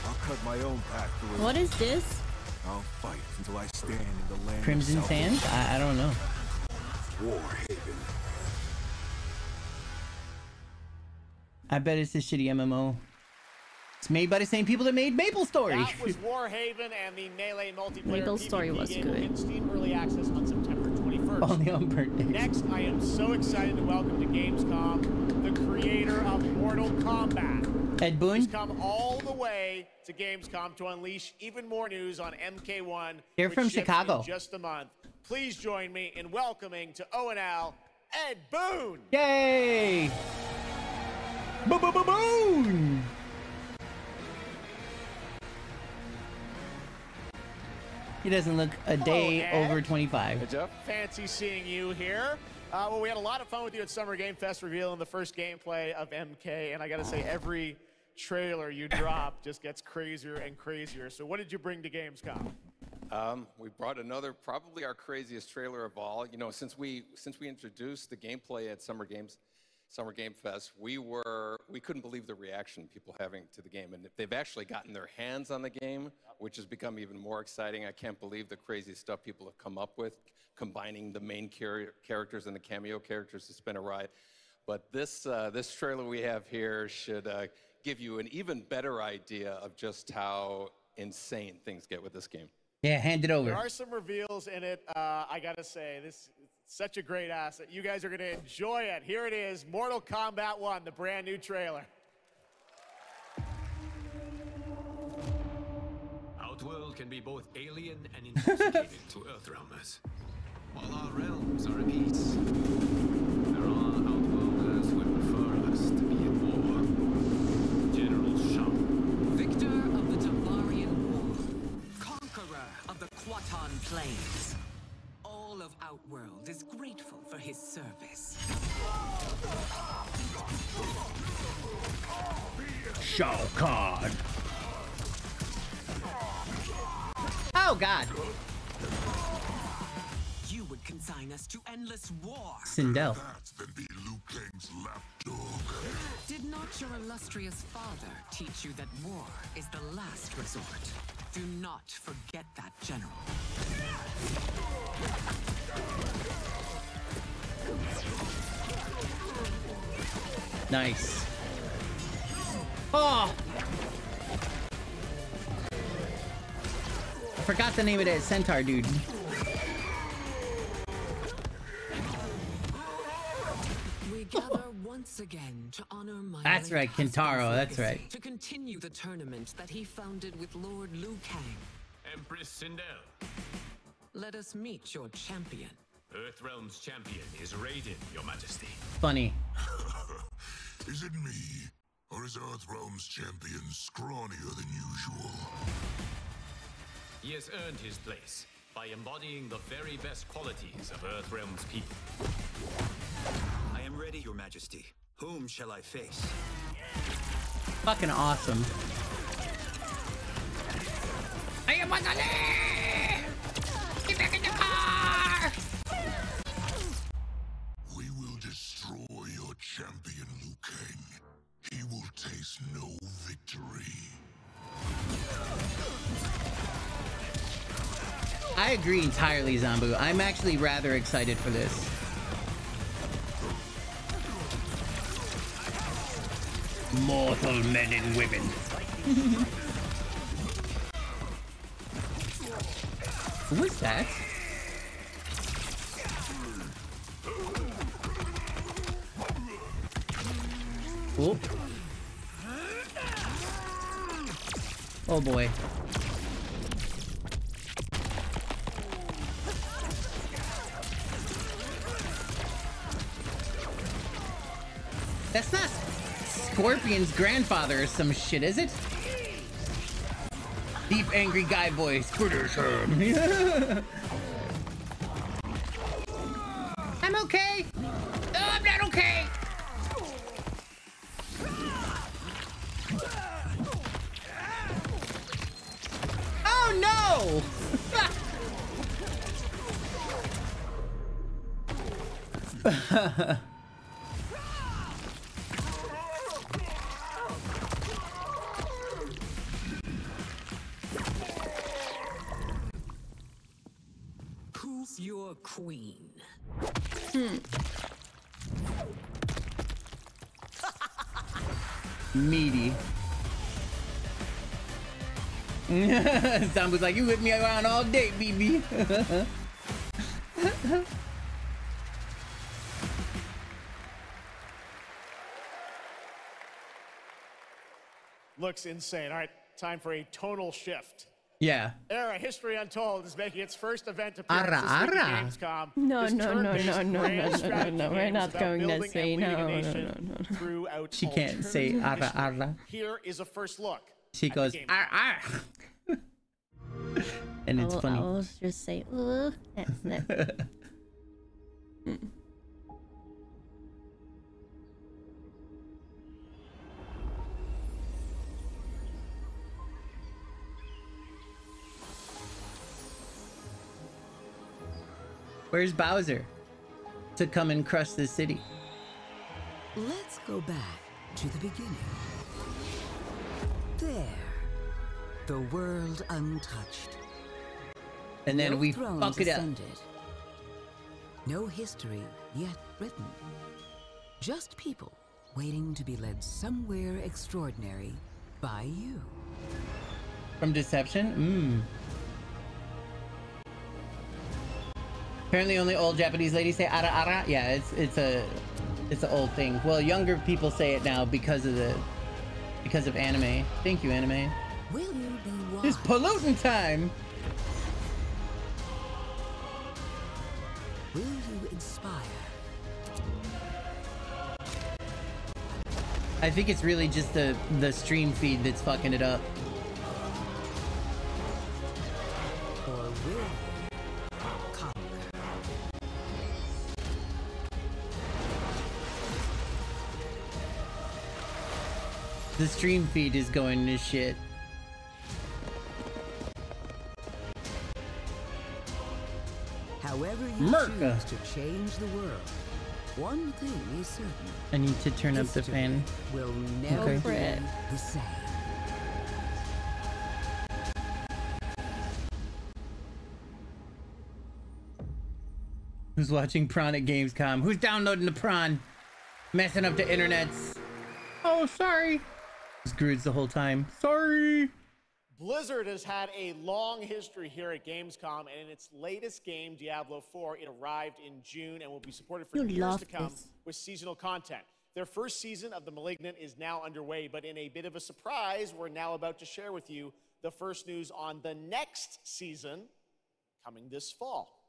I'll cut my own path through. What is this? I'll fight until I stand in the land. Crimson of Sands? I, I don't know. Warhaven. I bet it's a shitty MMO. It's made by the same people that made Maple Story. That was Warhaven and the Melee multiplayer Maple PvP was game good. Steam Early Access on September 21st. Only on birthdays. Next, I am so excited to welcome to Gamescom the creator of Mortal Kombat. Ed Boon? He's come all the way to Gamescom to unleash even more news on MK1. They're from Chicago. In just a month. Please join me in welcoming to ONL Ed Boon. Yay! Boon! He doesn't look a day Ed. over 25. Fancy seeing you here. Uh, well, we had a lot of fun with you at Summer Game Fest revealing the first gameplay of MK, and I got to say, every trailer you drop just gets crazier and crazier. So, what did you bring to Gamescom? Um, we brought another, probably our craziest trailer of all. You know, since we since we introduced the gameplay at Summer Games, Summer Game Fest, we were we couldn't believe the reaction people having to the game, and they've actually gotten their hands on the game, which has become even more exciting. I can't believe the crazy stuff people have come up with, combining the main char- characters and the cameo characters. It's been a ride. But this uh, this trailer we have here should uh, give you an even better idea of just how insane things get with this game. Yeah, hand it over. There are some reveals in it. Uh, I got to say, this is such a great asset. You guys are going to enjoy it. Here it is Mortal Kombat 1, the brand new trailer. Outworld can be both alien and intoxicating to Earthrealmers. While our realms are at peace, there are Outworlders who would prefer us to be at war. General Shao. Victor of the Tavarian War, conqueror of the Quatan Plains. All of Outworld is grateful for his service. Shao Kahn. Oh, God. You consign us to endless war. Sindel. Then be Liu Kang's lapdog. Did not your illustrious father teach you that war is the last resort? Do not forget that, General. Nice. Oh! Forgot the name of that centaur dude. Once again to honor my That's right, Kintaro, that's right. To continue the tournament that he founded with Lord Liu Kang. Empress Sindel. Let us meet your champion. Earthrealm's champion is Raiden, Your Majesty. Funny. Is it me? Or is Earthrealm's champion scrawnier than usual? He has earned his place by embodying the very best qualities of Earthrealm's people. I am ready, Your Majesty. Whom shall I face? Fucking awesome. I am Get back in the car! We will destroy your champion, Liu Kang. He will taste no victory. I agree entirely, Zambu. I'm actually rather excited for this. Mortal men and women. Who is that? Oh. Oh boy. That's not Scorpion's grandfather or some shit, is it? Deep angry guy voice. Critters I'm okay. No, I'm not okay. Oh no! Who's your queen? Hmm. Meaty. Sambu's like, you whip me around all day, BB. Looks insane. All right, time for a tonal shift. Yeah. Ara History Untold is making its first event appearance Ara, this at ara. Gamescom. No, This no, no, turn-based no, no, no, no, no, we're not going that building and way. No, no, no, no, no. She can't say alternative ara ara. Here is a first look. She goes, game. ar ar. and it's I'll, funny. I'll just say, ooh, that's it. Mm. Where's Bowser? To come and crush the city. Let's go back to the beginning. There. The world untouched. And then no we fuck it up. No history yet written. Just people waiting to be led somewhere extraordinary by you. From Deception? Mmm. Apparently only old Japanese ladies say ara ara. Yeah, it's it's a it's an old thing. Well, younger people say it now because of the because of anime. Thank you, anime. Will you be? It's polluting time. Will you inspire? I think it's really just the the stream feed that's fucking it up. The stream feed is going to shit. However you Merca. choose to change the world, one thing is certain. I need to turn up the fan. Will never Okay. be the same. Who's watching Prawn at Gamescom? Who's downloading the Prawn? Messing up the internets. Oh, sorry. Screwed the whole time. Sorry. Blizzard has had a long history here at Gamescom, and in its latest game, Diablo 4, it arrived in June and will be supported for You years love to come this. with seasonal content. Their first season of The Malignant is now underway, but in a bit of a surprise, we're now about to share with you the first news on the next season coming this fall.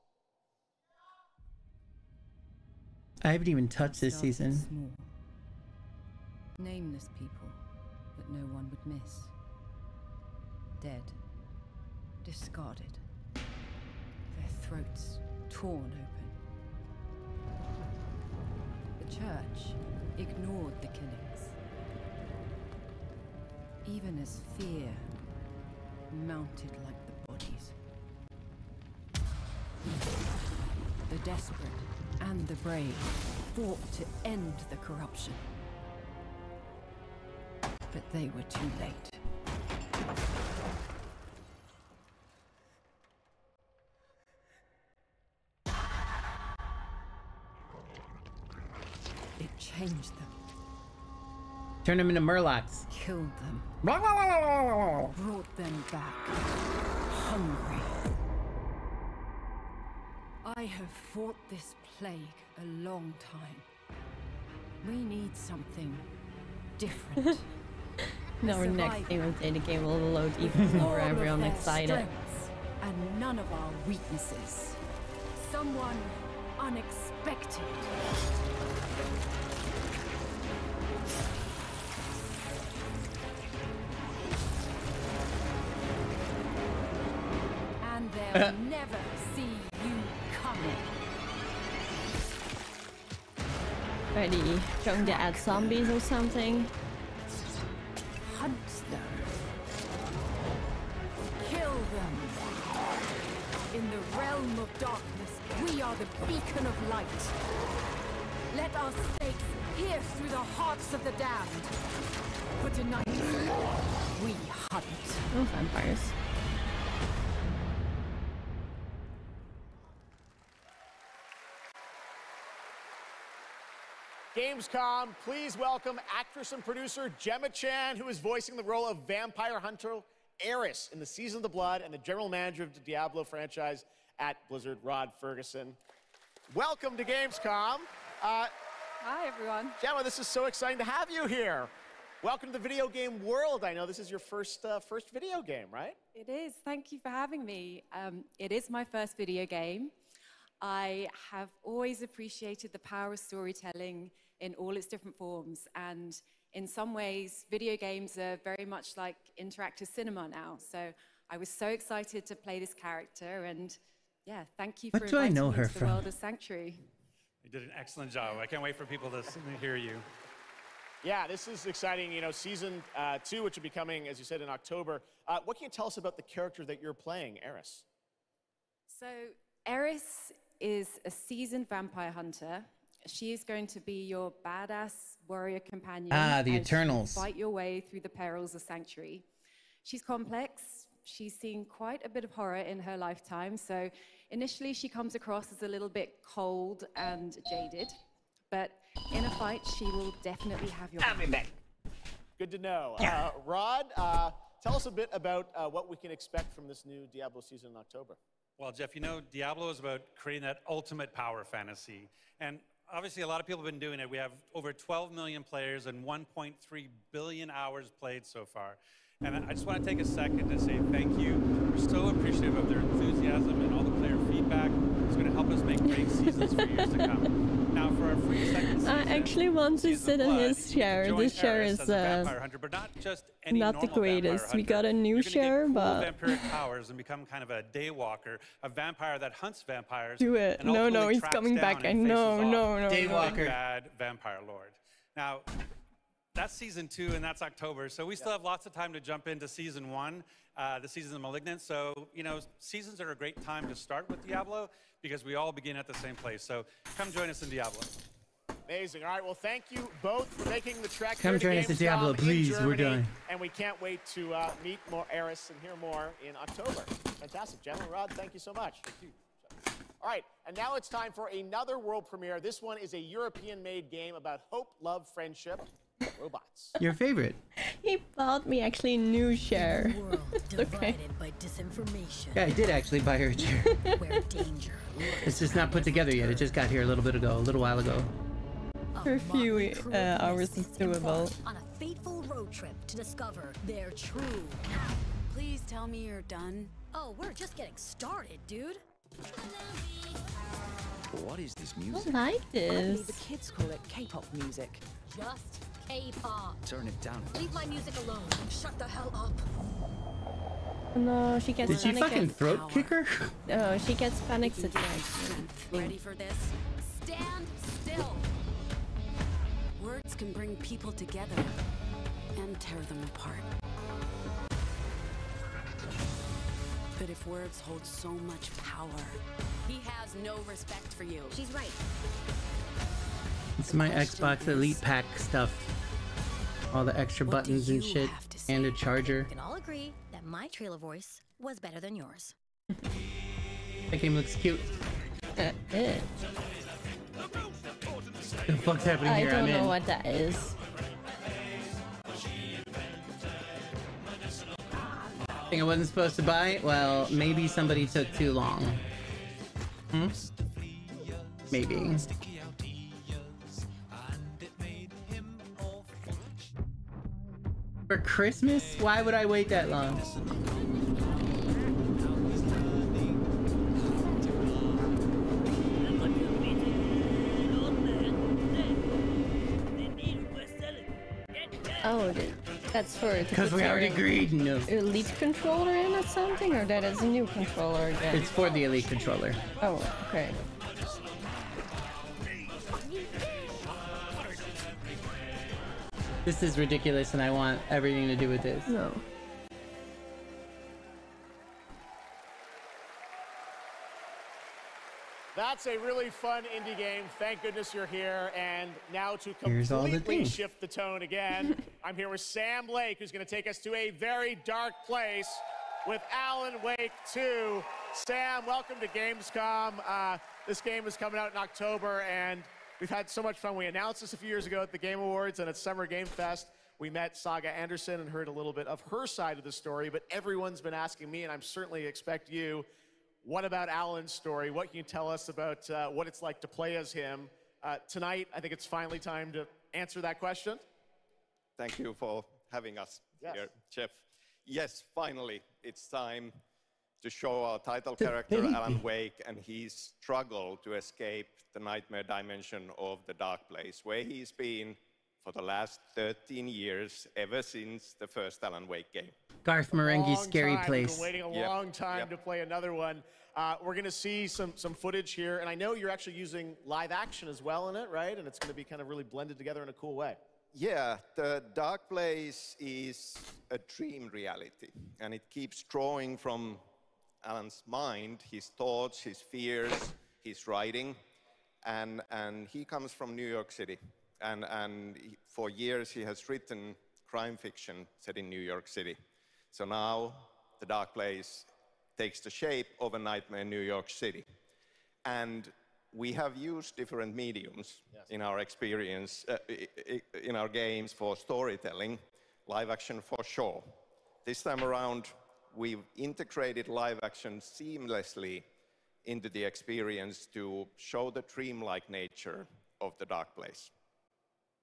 I haven't even touched this season. Nameless people no one would miss. Dead. Discarded. Their throats torn open. The church ignored the killings. Even as fear mounted like the bodies. The desperate and the brave fought to end the corruption. But they were too late. It changed them, Turn them into Murlocs. killed them, brought them back, hungry. I have fought this plague a long time. We need something different. No, next game of Data Game will load even more. Everyone excited. And none of our weaknesses. Someone unexpected. And they'll never see you coming. Ready, trying to add zombies or something. Of darkness, we are the beacon of light. Let our stakes pierce through the hearts of the damned. For tonight, we hunt. Oh, vampires. Gamescom, please welcome actress and producer Gemma Chan, who is voicing the role of vampire hunter Erys in the Season of the Blood and the general manager of the Diablo franchise at Blizzard, Rod Ferguson. Welcome to Gamescom. Uh, Hi, everyone. Gemma, this is so exciting to have you here. Welcome to the video game world. I know this is your first uh, first video game, right? It is. Thank you for having me. Um, it is my first video game. I have always appreciated the power of storytelling in all its different forms. And in some ways, video games are very much like interactive cinema now. So I was so excited to play this character. And yeah, thank you What for do I know her to the from? world of Sanctuary. You did an excellent job. I can't wait for people to hear you. Yeah, this is exciting. You know, season uh, two, which will be coming, as you said, in October. Uh, what can you tell us about the character that you're playing, Erys? So, Erys is a seasoned vampire hunter. She is going to be your badass warrior companion. Ah, the as you Eternals. Fight your way through the perils of Sanctuary. She's complex. She's seen quite a bit of horror in her lifetime. So, initially, she comes across as a little bit cold and jaded. But in a fight, she will definitely have your back. Good to know. Uh, Rod, uh, tell us a bit about uh, what we can expect from this new Diablo season in October. Well, Geoff, you know, Diablo is about creating that ultimate power fantasy. And obviously, a lot of people have been doing it. We have over 12 million players and 1.3 billion hours played so far. And I I just want to take a second to say thank you. We're so appreciative of their enthusiasm and all the player feedback. It's going to help us make great seasons for years to come. Now, for our free second season, I actually want to sit in this chair. This chair is uh, hunter, but not just any not the greatest. We got a new You're chair, cool but vampiric powers and become kind of a daywalker, a vampire that hunts vampires. Do it. No, no, he's coming back. and I know, no, no, the no. big bad vampire lord. Now, that's season two, and that's October. So we still have lots of time to jump into season one, uh, the season of Malignant. So, you know, seasons are a great time to start with Diablo because we all begin at the same place. So come join us in Diablo. Amazing. All right. Well, thank you both for making the trek. Come here to join us at Gamescom Diablo, in please. We're Germany, done. And we can't wait to uh, meet more Erys and hear more in October. Fantastic. Gentlemen, Rod, thank you so much. Thank you. All right, and now it's time for another world premiere. This one is a European-made game about hope, love, friendship, robots. Your favorite. he bought me actually a new chair. okay. By disinformation. Yeah, I did actually buy her a chair. It's just not put together yet. It just got here a little bit ago, a little while ago. For a few uh, hours is doable. on a fateful road trip to discover their true Please tell me you're done. Oh, we're just getting started, dude. What is this I music? like I believe this. the kids call it K-pop music. Just K-pop. Turn it down. Leave my music alone. Shut the hell up. No, she gets Did she fucking at- throat kick her? No, she gets panic attacks. Ready for this? Stand still. Words can bring people together and tear them apart. But if words hold so much power, he has no respect for you. She's right. It's my Xbox Elite Pack stuff. All the extra What buttons and shit. And a charger. We can all agree that my trailer voice was better than yours. That game looks cute. Uh, eh. The fuck's happening I here? I don't I'm know in. what that is. Thing I wasn't supposed to buy? Well, maybe somebody took too long. Hmm? Maybe. For Christmas? Why would I wait that long? Oh, that's for. to 'Cause put we already agreed, no. Elite controller in or something, or that is a new controller again. It's for the Elite controller. Oh, okay. This is ridiculous and I want everything to do with this. No. That's a really fun indie game. Thank goodness you're here. And now to all the completely shift the tone again, I'm here with Sam Lake, who's going to take us to a very dark place with Alan Wake 2. Sam, welcome to Gamescom. Uh, this game is coming out in October, and we've had so much fun. We announced this a few years ago at the Game Awards and at Summer Game Fest. We met Saga Anderson and heard a little bit of her side of the story, but everyone's been asking me, and I'm certainly expect you, what about Alan's story? What can you tell us about uh, what it's like to play as him? Uh, tonight, I think it's finally time to answer that question. Thank you for having us Yes. here, Geoff. Yes, finally, it's time to show our title character. Alan Wake, and his struggle to escape the nightmare dimension of the dark place, where he's been for the last 13 years, ever since the first Alan Wake game. Garth Marenghi's scary time. We've place. been waiting a Yep, long time yep. to play another one. Uh, we're going to see some some footage here, and I know you're actually using live action as well in it, right? And it's going to be kind of really blended together in a cool way. Yeah, the dark place is a dream reality, and it keeps drawing from Alan's mind, his thoughts, his fears, his writing, and and he comes from New York City, and and he- for years he has written crime fiction set in New York City. So now the dark place takes the shape of a nightmare in New York City, and we have used different mediums in our experience, uh, in our games for storytelling, live action for sure. This time around, we've integrated live action seamlessly into the experience to show the dreamlike nature of the dark place.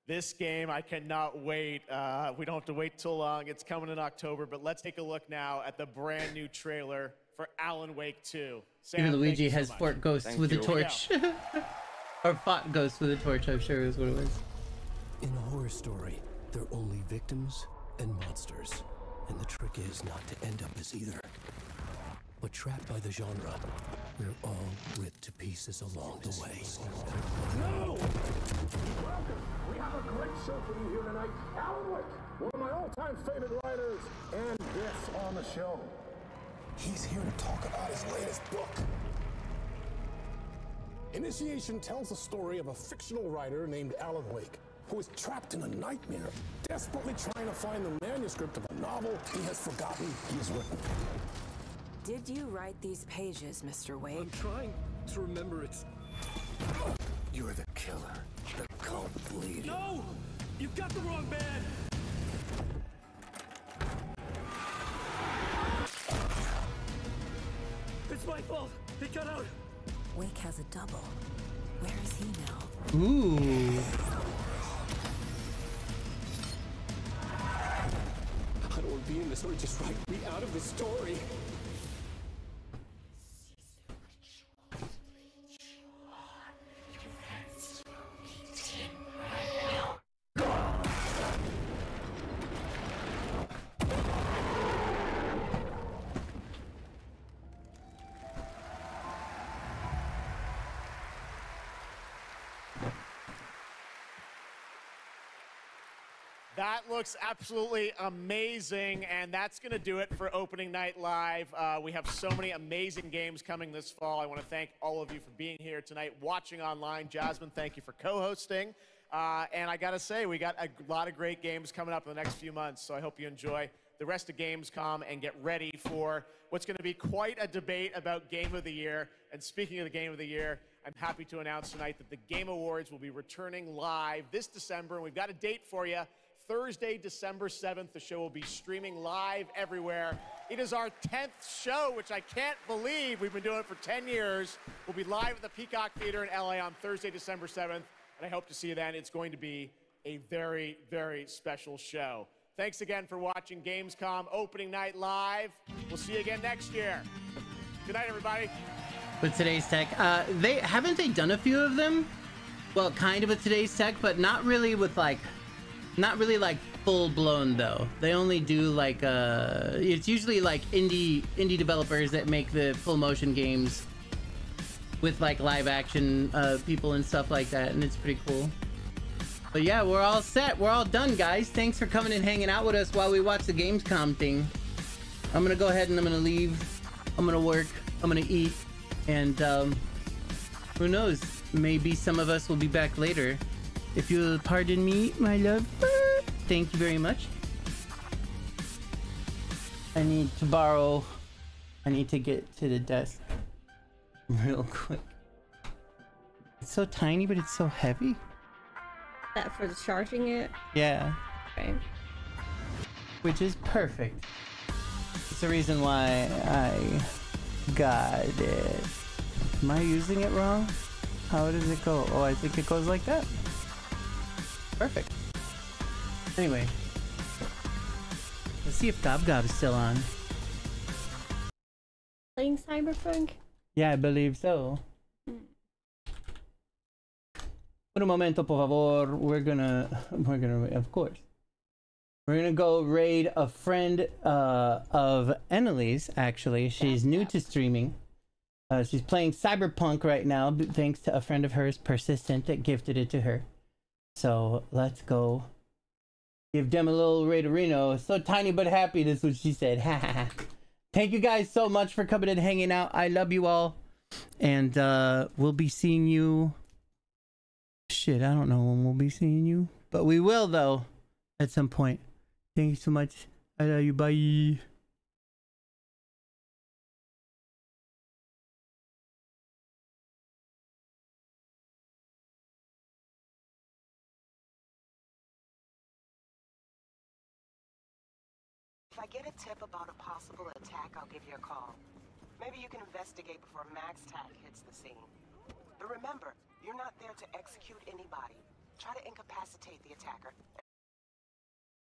This game, I cannot wait. Uh, we don't have to wait too long. It's coming in October, but let's take a look now at the brand new trailer for Alan Wake 2. Sam, Even Luigi you so has much. fought ghosts with a torch. or fought ghosts with a torch, I'm sure is what it was. In a horror story, they're only victims and monsters. And the trick is not to end up as either. But trapped by the genre, we're all ripped to pieces along the way. No! Welcome. We have a great show for you here tonight. Alan Wake, one of my all-time favorite writers, and this on the show. He's here to talk about his latest book. Initiation tells the story of a fictional writer named Alan Wake, who is trapped in a nightmare, desperately trying to find the manuscript of a novel he has forgotten he has written. Did you write these pages, Mr. Wake? I'm trying to remember it's. You're the killer, the cult leader. No! You've got the wrong man! It's my fault. He got out. Wake has a double. Where is he now? Ooh. I don't want to be in this or just write me out of the story. Looks absolutely amazing, and that's going to do it for opening night live. Uh, we have so many amazing games coming this fall. I want to thank all of you for being here tonight, watching online. Jasmine, thank you for co-hosting. Uh, and I got to say, we got a lot of great games coming up in the next few months. So I hope you enjoy the rest of Gamescom and get ready for what's going to be quite a debate about Game of the Year. And speaking of the Game of the Year, I'm happy to announce tonight that the Game Awards will be returning live this December. And we've got a date for you. Thursday, December 7th. The show will be streaming live everywhere. It is our 10th show, which I can't believe. We've been doing it for 10 years. We'll be live at the Peacock Theater in LA on Thursday, December 7th. And I hope to see you then. It's going to be a very, very special show. Thanks again for watching Gamescom opening night live. We'll see you again next year. Good night, everybody. With today's tech, uh, they haven't they done a few of them? Well, kind of with today's tech, but not really with like, not really like full blown though. They only do like uh, it's usually like indie indie developers that make the full motion games with like live action uh, people and stuff like that, and it's pretty cool. But yeah, we're all set. We're all done, guys. Thanks for coming and hanging out with us while we watch the Gamescom thing. I'm gonna go ahead and I'm gonna leave. I'm gonna work. I'm gonna eat, and um, Who knows? Maybe some of us will be back later. If you'll pardon me, my love. Thank you very much. I need to borrow. I need to get to the desk real quick. It's so tiny, but it's so heavy. That for charging it. Yeah. Okay. Which is perfect. It's the reason why I got it. Am I using it wrong? How does it go? Oh, I think it goes like that. Perfect. Anyway. Let's see if Gob Gob is still on. Playing Cyberpunk? Yeah, I believe so. Un momento, por favor. We're gonna, we're gonna, of course. We're gonna go raid a friend uh, of Emily's. Actually, she's new to streaming. Uh, she's playing Cyberpunk right now, thanks to a friend of hers, Persistent, that gifted it to her. So let's go give them a little raiderino. So tiny but happy. That's what she said. Ha ha ha. Thank you guys so much for coming and hanging out. I love you all, and uh, we'll be seeing you. Shit, I don't know when we'll be seeing you, but we will though, at some point. Thank you so much. I love you. Bye. Get a tip about a possible attack, I'll give you a call. Maybe you can investigate before MaxTac hits the scene. But remember, you're not there to execute anybody. Try to incapacitate the attacker